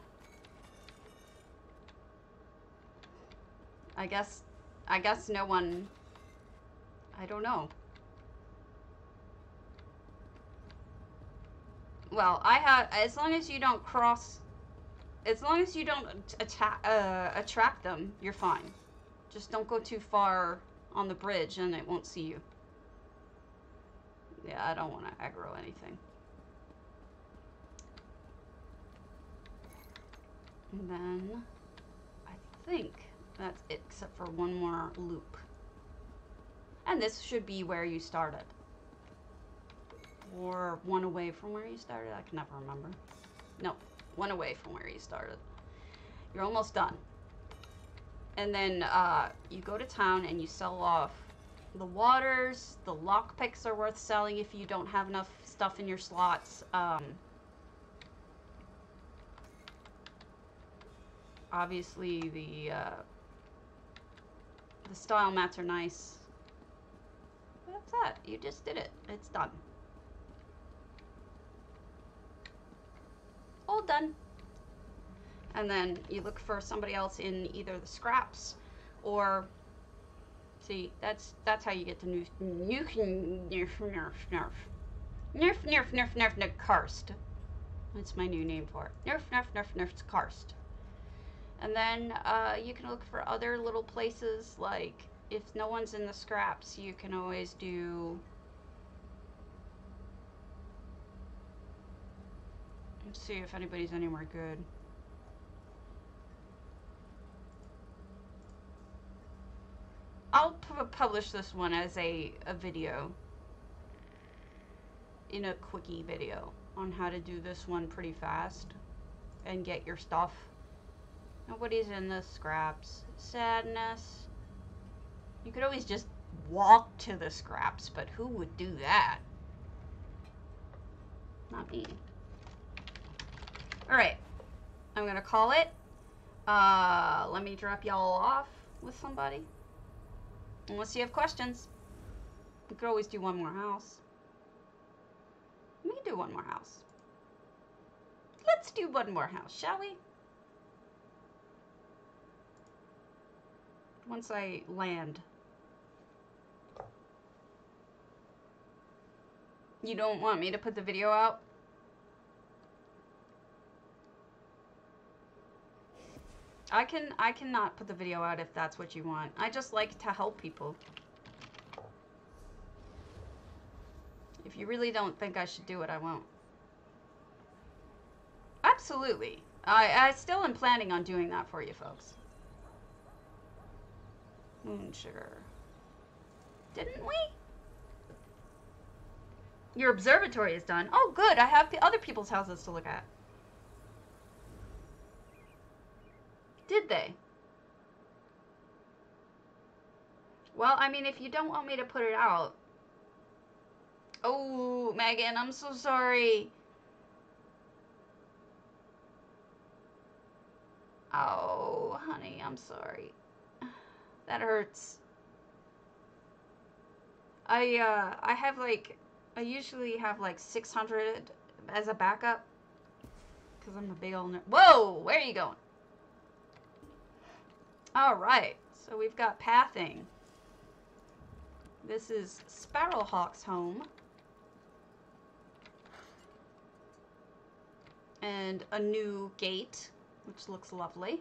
I guess, I guess no one, I don't know. Well, I have, as long as you don't cross, as long as you don't attack, uh, attract them, you're fine. Just don't go too far on the bridge and it won't see you. Yeah, I don't want to aggro anything. And then I think that's it, except for one more loop. And this should be where you started. Or one away from where you started. I can never remember. No, one away from where you started. You're almost done. And then uh, you go to town and you sell off the waters. The lockpicks are worth selling if you don't have enough stuff in your slots. Um, obviously, the uh, the style mats are nice. That's that. You just did it. It's done. All done. And then you look for somebody else in either the scraps or see that's that's how you get the new new nerf nerf nerf nerf nerf nerf nerf nerf karst. That's my new name for it. Nerf nerf nerf nerf karst. And then uh, you can look for other little places like if no one's in the scraps, you can always do Let's see if anybody's anywhere good. I'll publish this one as a, a video. In a quickie video on how to do this one pretty fast and get your stuff. Nobody's in the scraps. Sadness. You could always just walk to the scraps, but who would do that? Not me. Alright. I'm to call it. Uh, let me drop y'all off with somebody. Unless you have questions. We could always do one more house. We can do one more house. Let's do one more house, shall we? Once I land. You don't want me to put the video out? I can I cannot put the video out if that's what you want. I just like to help people. If you really don't think I should do it, I won't. Absolutely. I, I still am planning on doing that for you folks. Moon sugar. Didn't we? Your observatory is done. Oh, good. I have the other people's houses to look at. Did they? Well, I mean, if you don't want me to put it out. Oh, Megan, I'm so sorry. Oh, honey, I'm sorry. That hurts. I, uh, I have like, I usually have like 600 as a backup. Because I'm a big old... nerd. Whoa! Where are you going? All right, so we've got pathing. This is Sparrowhawk's home. And a new gate, which looks lovely.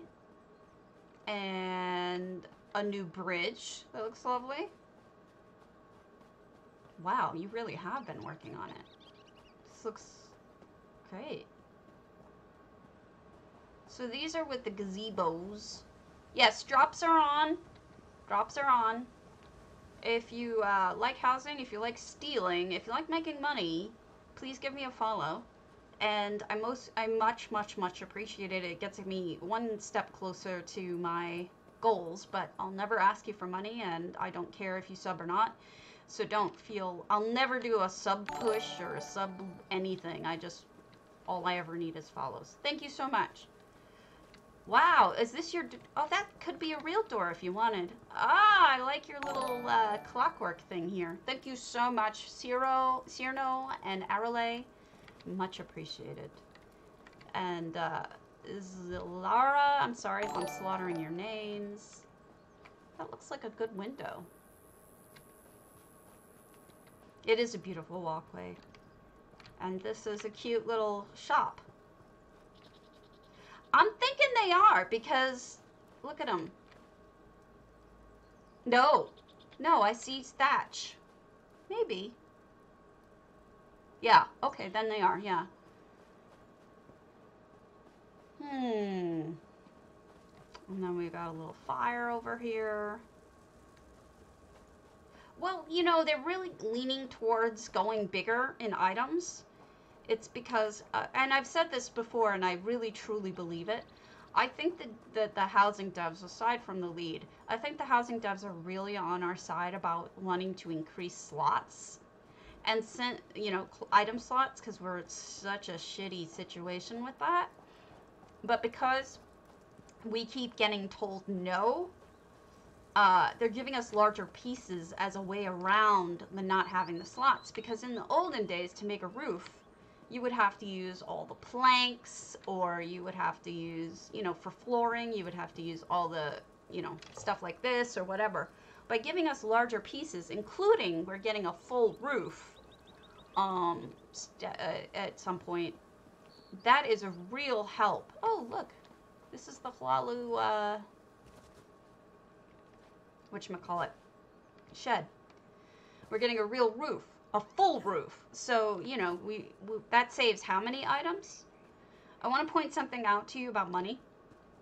And a new bridge that looks lovely. Wow, you really have been working on it. This looks great. So these are with the gazebos. Yes, drops are on. Drops are on. If you uh, like housing, if you like stealing, if you like making money, please give me a follow. And I most, I much, much, much appreciate it. It gets me one step closer to my goals, but I'll never ask you for money, and I don't care if you sub or not. So don't feel, I'll never do a sub push or a sub anything. I just, all I ever need is follows. Thank you so much. Wow, is this your... Oh, that could be a real door if you wanted. Ah, I like your little uh, clockwork thing here. Thank you so much, Ciro, Cyrno and Arale. Much appreciated. And uh, Zilara, I'm sorry if I'm slaughtering your names. That looks like a good window. It is a beautiful walkway. And this is a cute little shop. I'm thinking they are because look at them. No. No, I see thatch. Maybe. Yeah, okay, then they are, yeah. Hmm. And then we've got a little fire over here. Well, you know, they're really leaning towards going bigger in items. It's because, uh, and I've said this before, and I really truly believe it. I think that, the housing devs, aside from the lead, I think the housing devs are really on our side about wanting to increase slots and send, you know, item slots because we're such a shitty situation with that. But because we keep getting told no, uh, they're giving us larger pieces as a way around the not having the slots. Because in the olden days, to make a roof, you would have to use all the planks, or you would have to use, you know, for flooring, you would have to use all the, you know, stuff like this or whatever. By giving us larger pieces, including we're getting a full roof um, uh, at some point, that is a real help. Oh, look, this is the Hlaalu, uh, whatchamacallit, shed. We're getting a real roof, a full roof. So, you know, we, we that saves how many items? I want to point something out to you about money.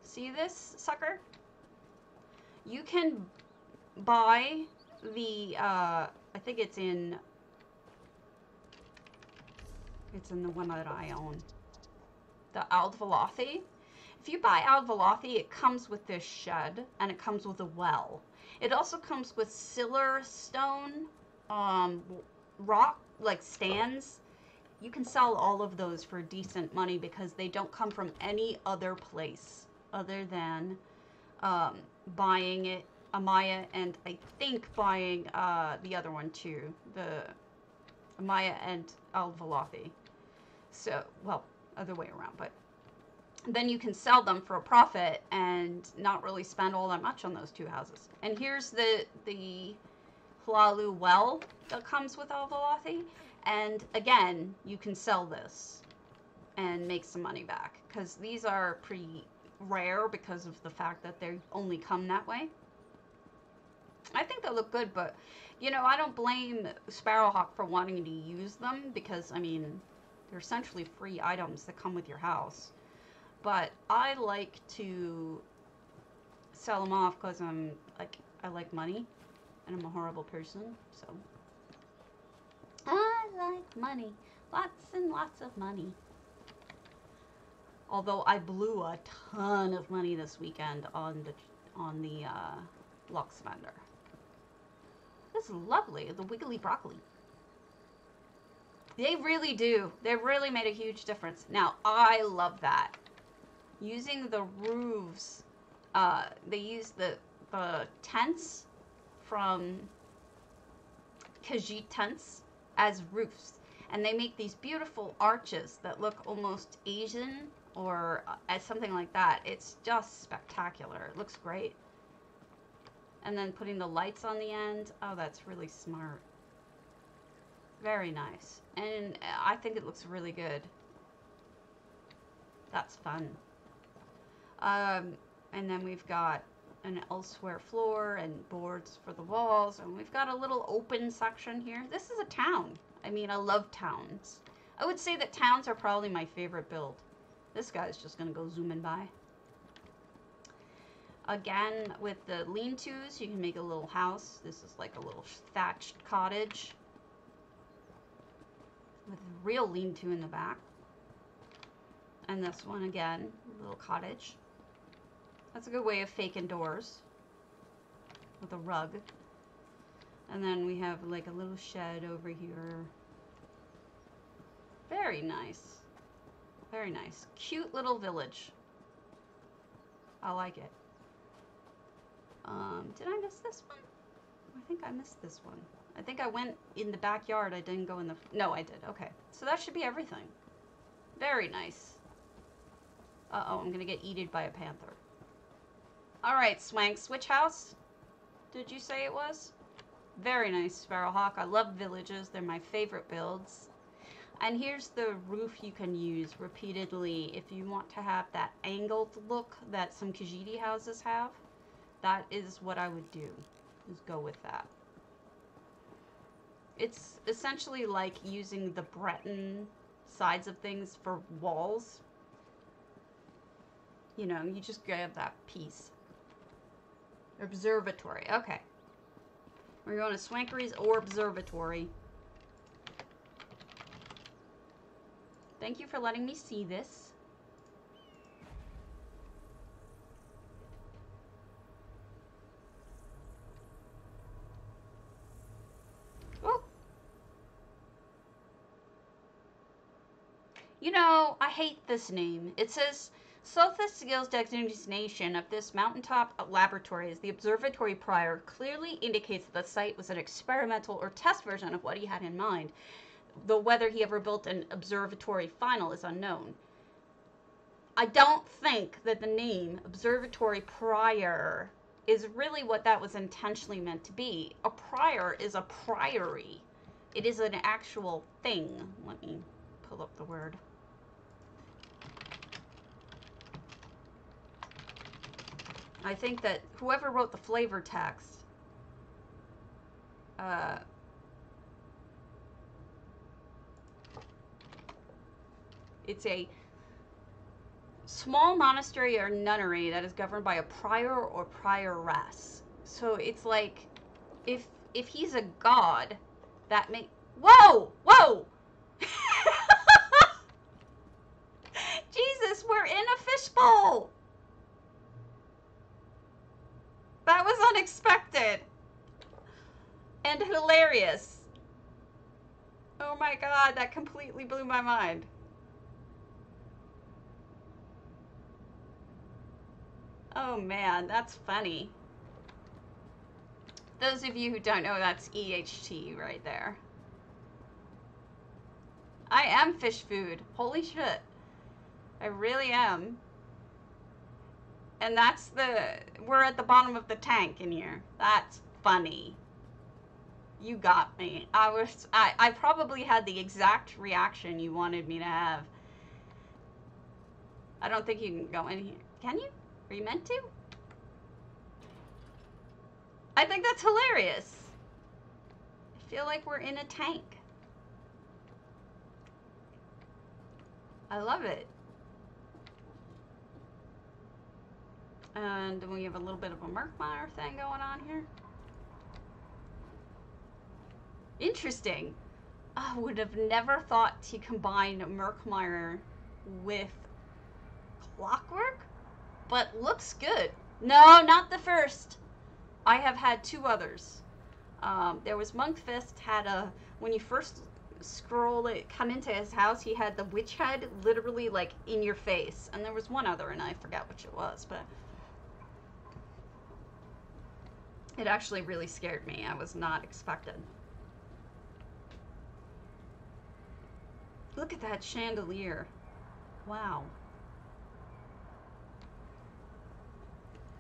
See this sucker? You can buy the, uh, I think it's in, it's in the one that I own. The Ald Velothi. If you buy Ald Velothi, it comes with this shed and it comes with a well. It also comes with Siller stone, um, rock, like stands. You can sell all of those for decent money because they don't come from any other place other than um, buying it, Amaya, and I think buying uh, the other one too, the Amaya and Ald Velothi. So, well, other way around, but then you can sell them for a profit and not really spend all that much on those two houses. And here's the the Hlaalu well that comes with Ald And again, you can sell this and make some money back because these are pretty rare because of the fact that they only come that way. I think they look good, but you know, I don't blame Sparrowhawk for wanting to use them because I mean, they're essentially free items that come with your house. But I like to sell them off because I'm like I like money and I'm a horrible person. So I like money, lots and lots of money. Although I blew a ton of money this weekend on the on the uh, Lux vendor. This is lovely, the wiggly broccoli. They really do. They really made a huge difference. Now, I love that using the roofs, uh, they use the, the tents from Khajiit tents as roofs. And they make these beautiful arches that look almost Asian or uh, as something like that. It's just spectacular. It looks great. And then putting the lights on the end. Oh, that's really smart. Very nice. And I think it looks really good. That's fun. Um, and then we've got an elsewhere floor and boards for the walls. And we've got a little open section here. This is a town. I mean, I love towns. I would say that towns are probably my favorite build. This guy's just going to go zooming by. Again, with the lean-tos, you can make a little house. This is like a little thatched cottage. With a real lean-to in the back. And this one again, little cottage. That's a good way of faking doors with a rug. And then we have like a little shed over here. Very nice. Very nice. Cute little village. I like it. Um, did I miss this one? I think I missed this one. I think I went in the backyard. I didn't go in the... No, I did. Okay. So that should be everything. Very nice. Uh-oh, I'm going to get eaten by a panther. Alright, Swanks. Which house did you say it was? Very nice, Sparrowhawk. I love villages. They're my favorite builds. And here's the roof you can use repeatedly if you want to have that angled look that some Khajiit houses have. That is what I would do, is go with that. It's essentially like using the Breton sides of things for walls. You know, you just grab that piece. Observatory, okay. We're going to Swankery's Orbservatory. Thank you for letting me see this. Oh. You know, I hate this name. It says Sotha Sil's designation of this mountaintop laboratory as the observatory prior clearly indicates that the site was an experimental or test version of what he had in mind though whether he ever built an observatory final is unknown. I don't think that the name Orbservatory Prior is really what that was intentionally meant to be. A prior is a priory. It is an actual thing. Let me pull up the word. I think that whoever wrote the flavor text uh, It's a small monastery or nunnery that is governed by a prior or prioress. So it's like if if he's a god, that make Whoa! Whoa! Jesus, we're in a fishbowl. That was unexpected. And hilarious. Oh my god, that completely blew my mind. Oh man, that's funny. Those of you who don't know, that's EHT right there. I am fish food. Holy shit. I really am. And that's the, we're at the bottom of the tank in here. That's funny. You got me. I was, I, I probably had the exact reaction you wanted me to have. I don't think you can go in here. Can you? Are you meant to? I think that's hilarious. I feel like we're in a tank. I love it. And we have a little bit of a Murkmire thing going on here. Interesting. I would have never thought to combine Murkmire with Clockwork but looks good. No, not the first. I have had two others. Um, there was Monkfist had a when you first scroll it come into his house he had the witch head literally like in your face and there was one other and I forgot which it was but it actually really scared me. I was not expected. Look at that chandelier. Wow.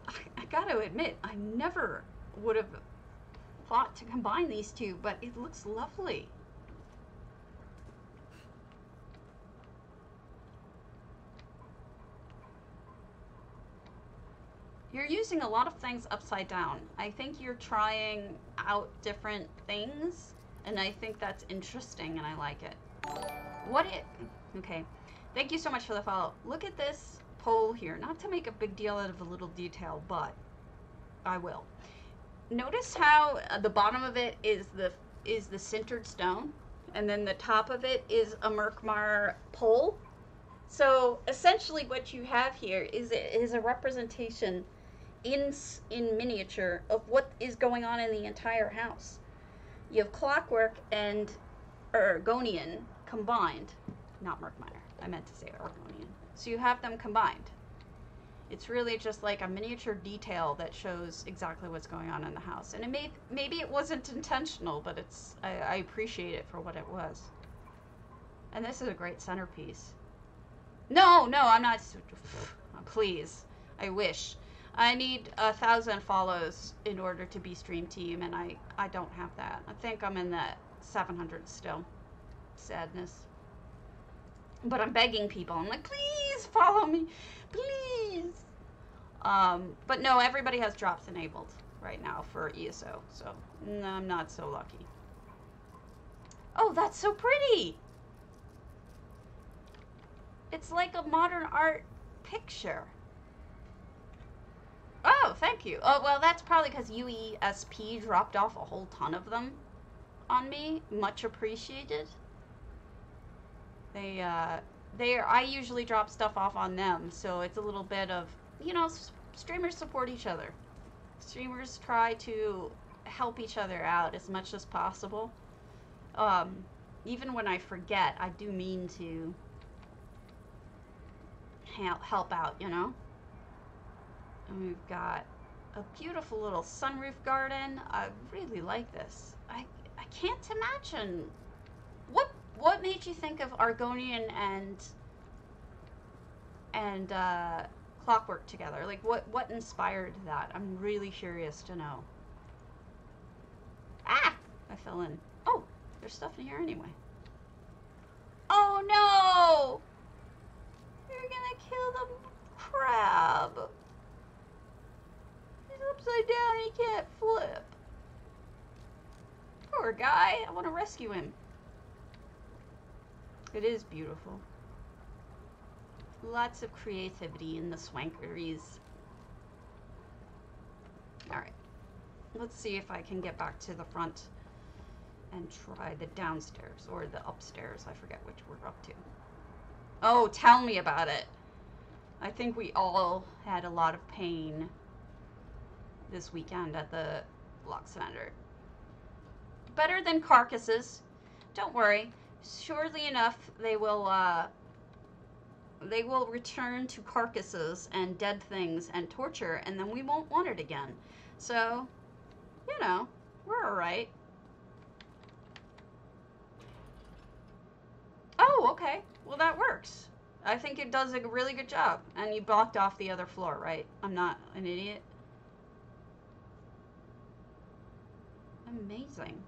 I gotta admit, I never would have thought to combine these two, but it looks lovely. You're using a lot of things upside down. I think you're trying out different things, and I think that's interesting, and I like it. What it... Okay. Thank you so much for the follow. Look at this pole here. Not to make a big deal out of a little detail, but I will. Notice how uh, the bottom of it is the is the sintered stone, and then the top of it is a Murkmire pole. So essentially, what you have here is is a representation in in miniature of what is going on in the entire house. You have clockwork and Argonian combined, not Murkmire. I meant to say Argonian. So you have them combined. It's really just like a miniature detail that shows exactly what's going on in the house. And it may maybe it wasn't intentional, but it's I, I appreciate it for what it was. And this is a great centerpiece. No, no, I'm not. Please, I wish. I need a thousand follows in order to be stream team, and I I don't have that. I think I'm in that 700 still. Sadness. But I'm begging people. I'm like, please follow me, please. Um, but no, everybody has drops enabled right now for ESO, so no, I'm not so lucky. Oh, that's so pretty! It's like a modern art picture. Oh, thank you. Oh, well, that's probably because UESP dropped off a whole ton of them on me. Much appreciated. They, uh, they are, I usually drop stuff off on them, so it's a little bit of, you know, streamers support each other. Streamers try to help each other out as much as possible. Um, even when I forget, I do mean to help out, you know? We've got a beautiful little sunroof garden. I really like this. I, I can't imagine. What what made you think of Argonian and and uh, Clockwork together? Like what what inspired that? I'm really curious to know. Ah! I fell in. Oh, there's stuff in here anyway. Oh no! You're gonna kill the crab. Upside down, he can't flip. Poor guy, I want to rescue him. It is beautiful. Lots of creativity in the swankeries. Alright. Let's see if I can get back to the front and try the downstairs or the upstairs. I forget which we're up to. Oh, tell me about it. I think we all had a lot of pain this weekend at the Block Center. Better than carcasses. Don't worry. Surely enough, they will, uh, they will return to carcasses and dead things and torture, and then we won't want it again. So, you know, we're alright. Oh, okay. Well, that works. I think it does a really good job. And you blocked off the other floor, right? I'm not an idiot. Amazing.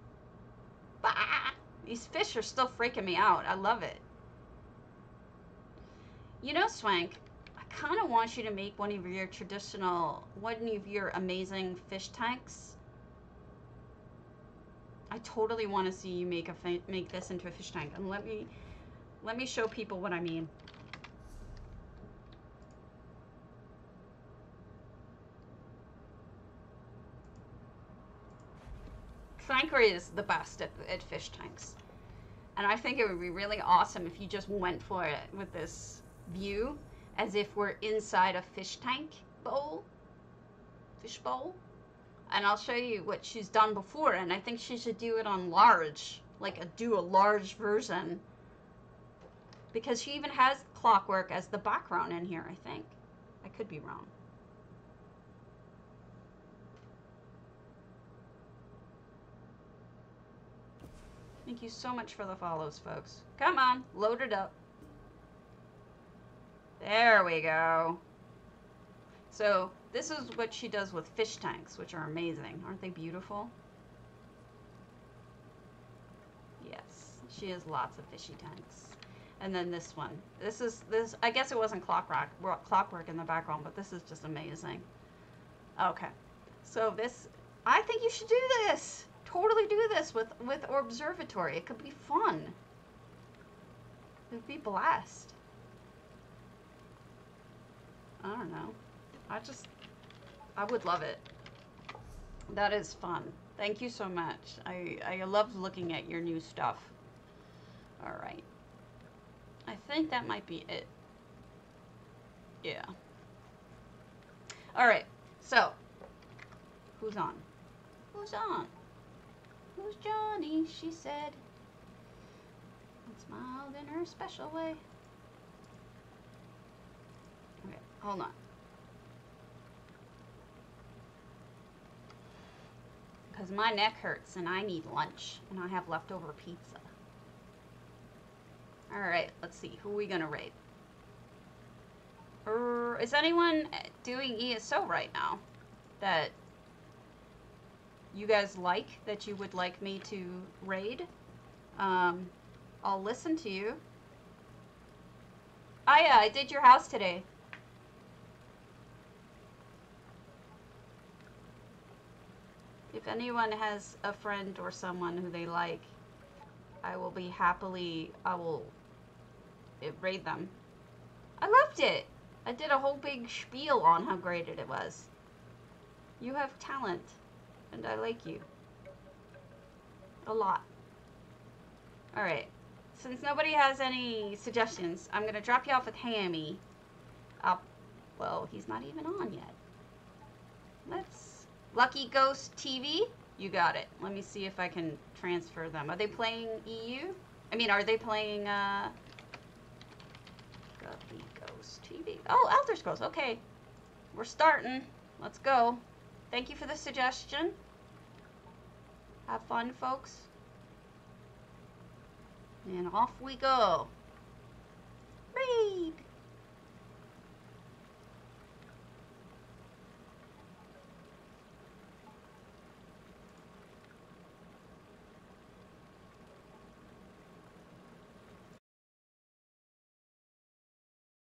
Bah! These fish are still freaking me out. I love it. You know, Swank, I kind of want you to make one of your traditional, one of your amazing fish tanks. I totally want to see you make a make this into a fish tank. And let me let me show people what I mean. Swankery is the best at, at fish tanks. And I think it would be really awesome if you just went for it with this view as if we're inside a fish tank bowl, fish bowl. And I'll show you what she's done before, and I think she should do it on large, like a, do a large version. Because she even has clockwork as the background in here, I think. I could be wrong. Thank you so much for the follows, folks. Come on, load it up. There we go. So this is what she does with fish tanks, which are amazing. Aren't they beautiful? Yes, she has lots of fishy tanks. And then this one. This is, this. I guess it wasn't clockwork, clockwork in the background, but this is just amazing. Okay. So this, I think you should do this totally do this with, with Orbservatory. It could be fun. It would be blast. I don't know. I just, I would love it. That is fun. Thank you so much. I, I love looking at your new stuff. All right. I think that might be it. Yeah. All right. So, who's on? Who's on? Who's Johnny? She said. And smiled in her special way. Okay, hold on. Because my neck hurts and I need lunch. And I have leftover pizza. Alright, let's see. Who are we going to rate? Er, is anyone doing ESO right now? That you guys like that you would like me to raid, um, I'll listen to you. Aya, I did your house today. If anyone has a friend or someone who they like, I will be happily, I will eh, raid them. I loved it. I did a whole big spiel on how great it was. You have talent, and I like you. A lot. Alright, since nobody has any suggestions, I'm going to drop you off with Hammy. Uh, well, he's not even on yet. Let's... Lucky Ghost TV? You got it. Let me see if I can transfer them. Are they playing EU? I mean, are they playing, uh... Lucky Ghost TV. Oh, Elder Scrolls. Okay. We're starting. Let's go. Thank you for the suggestion. Have fun, folks. And off we go. Read!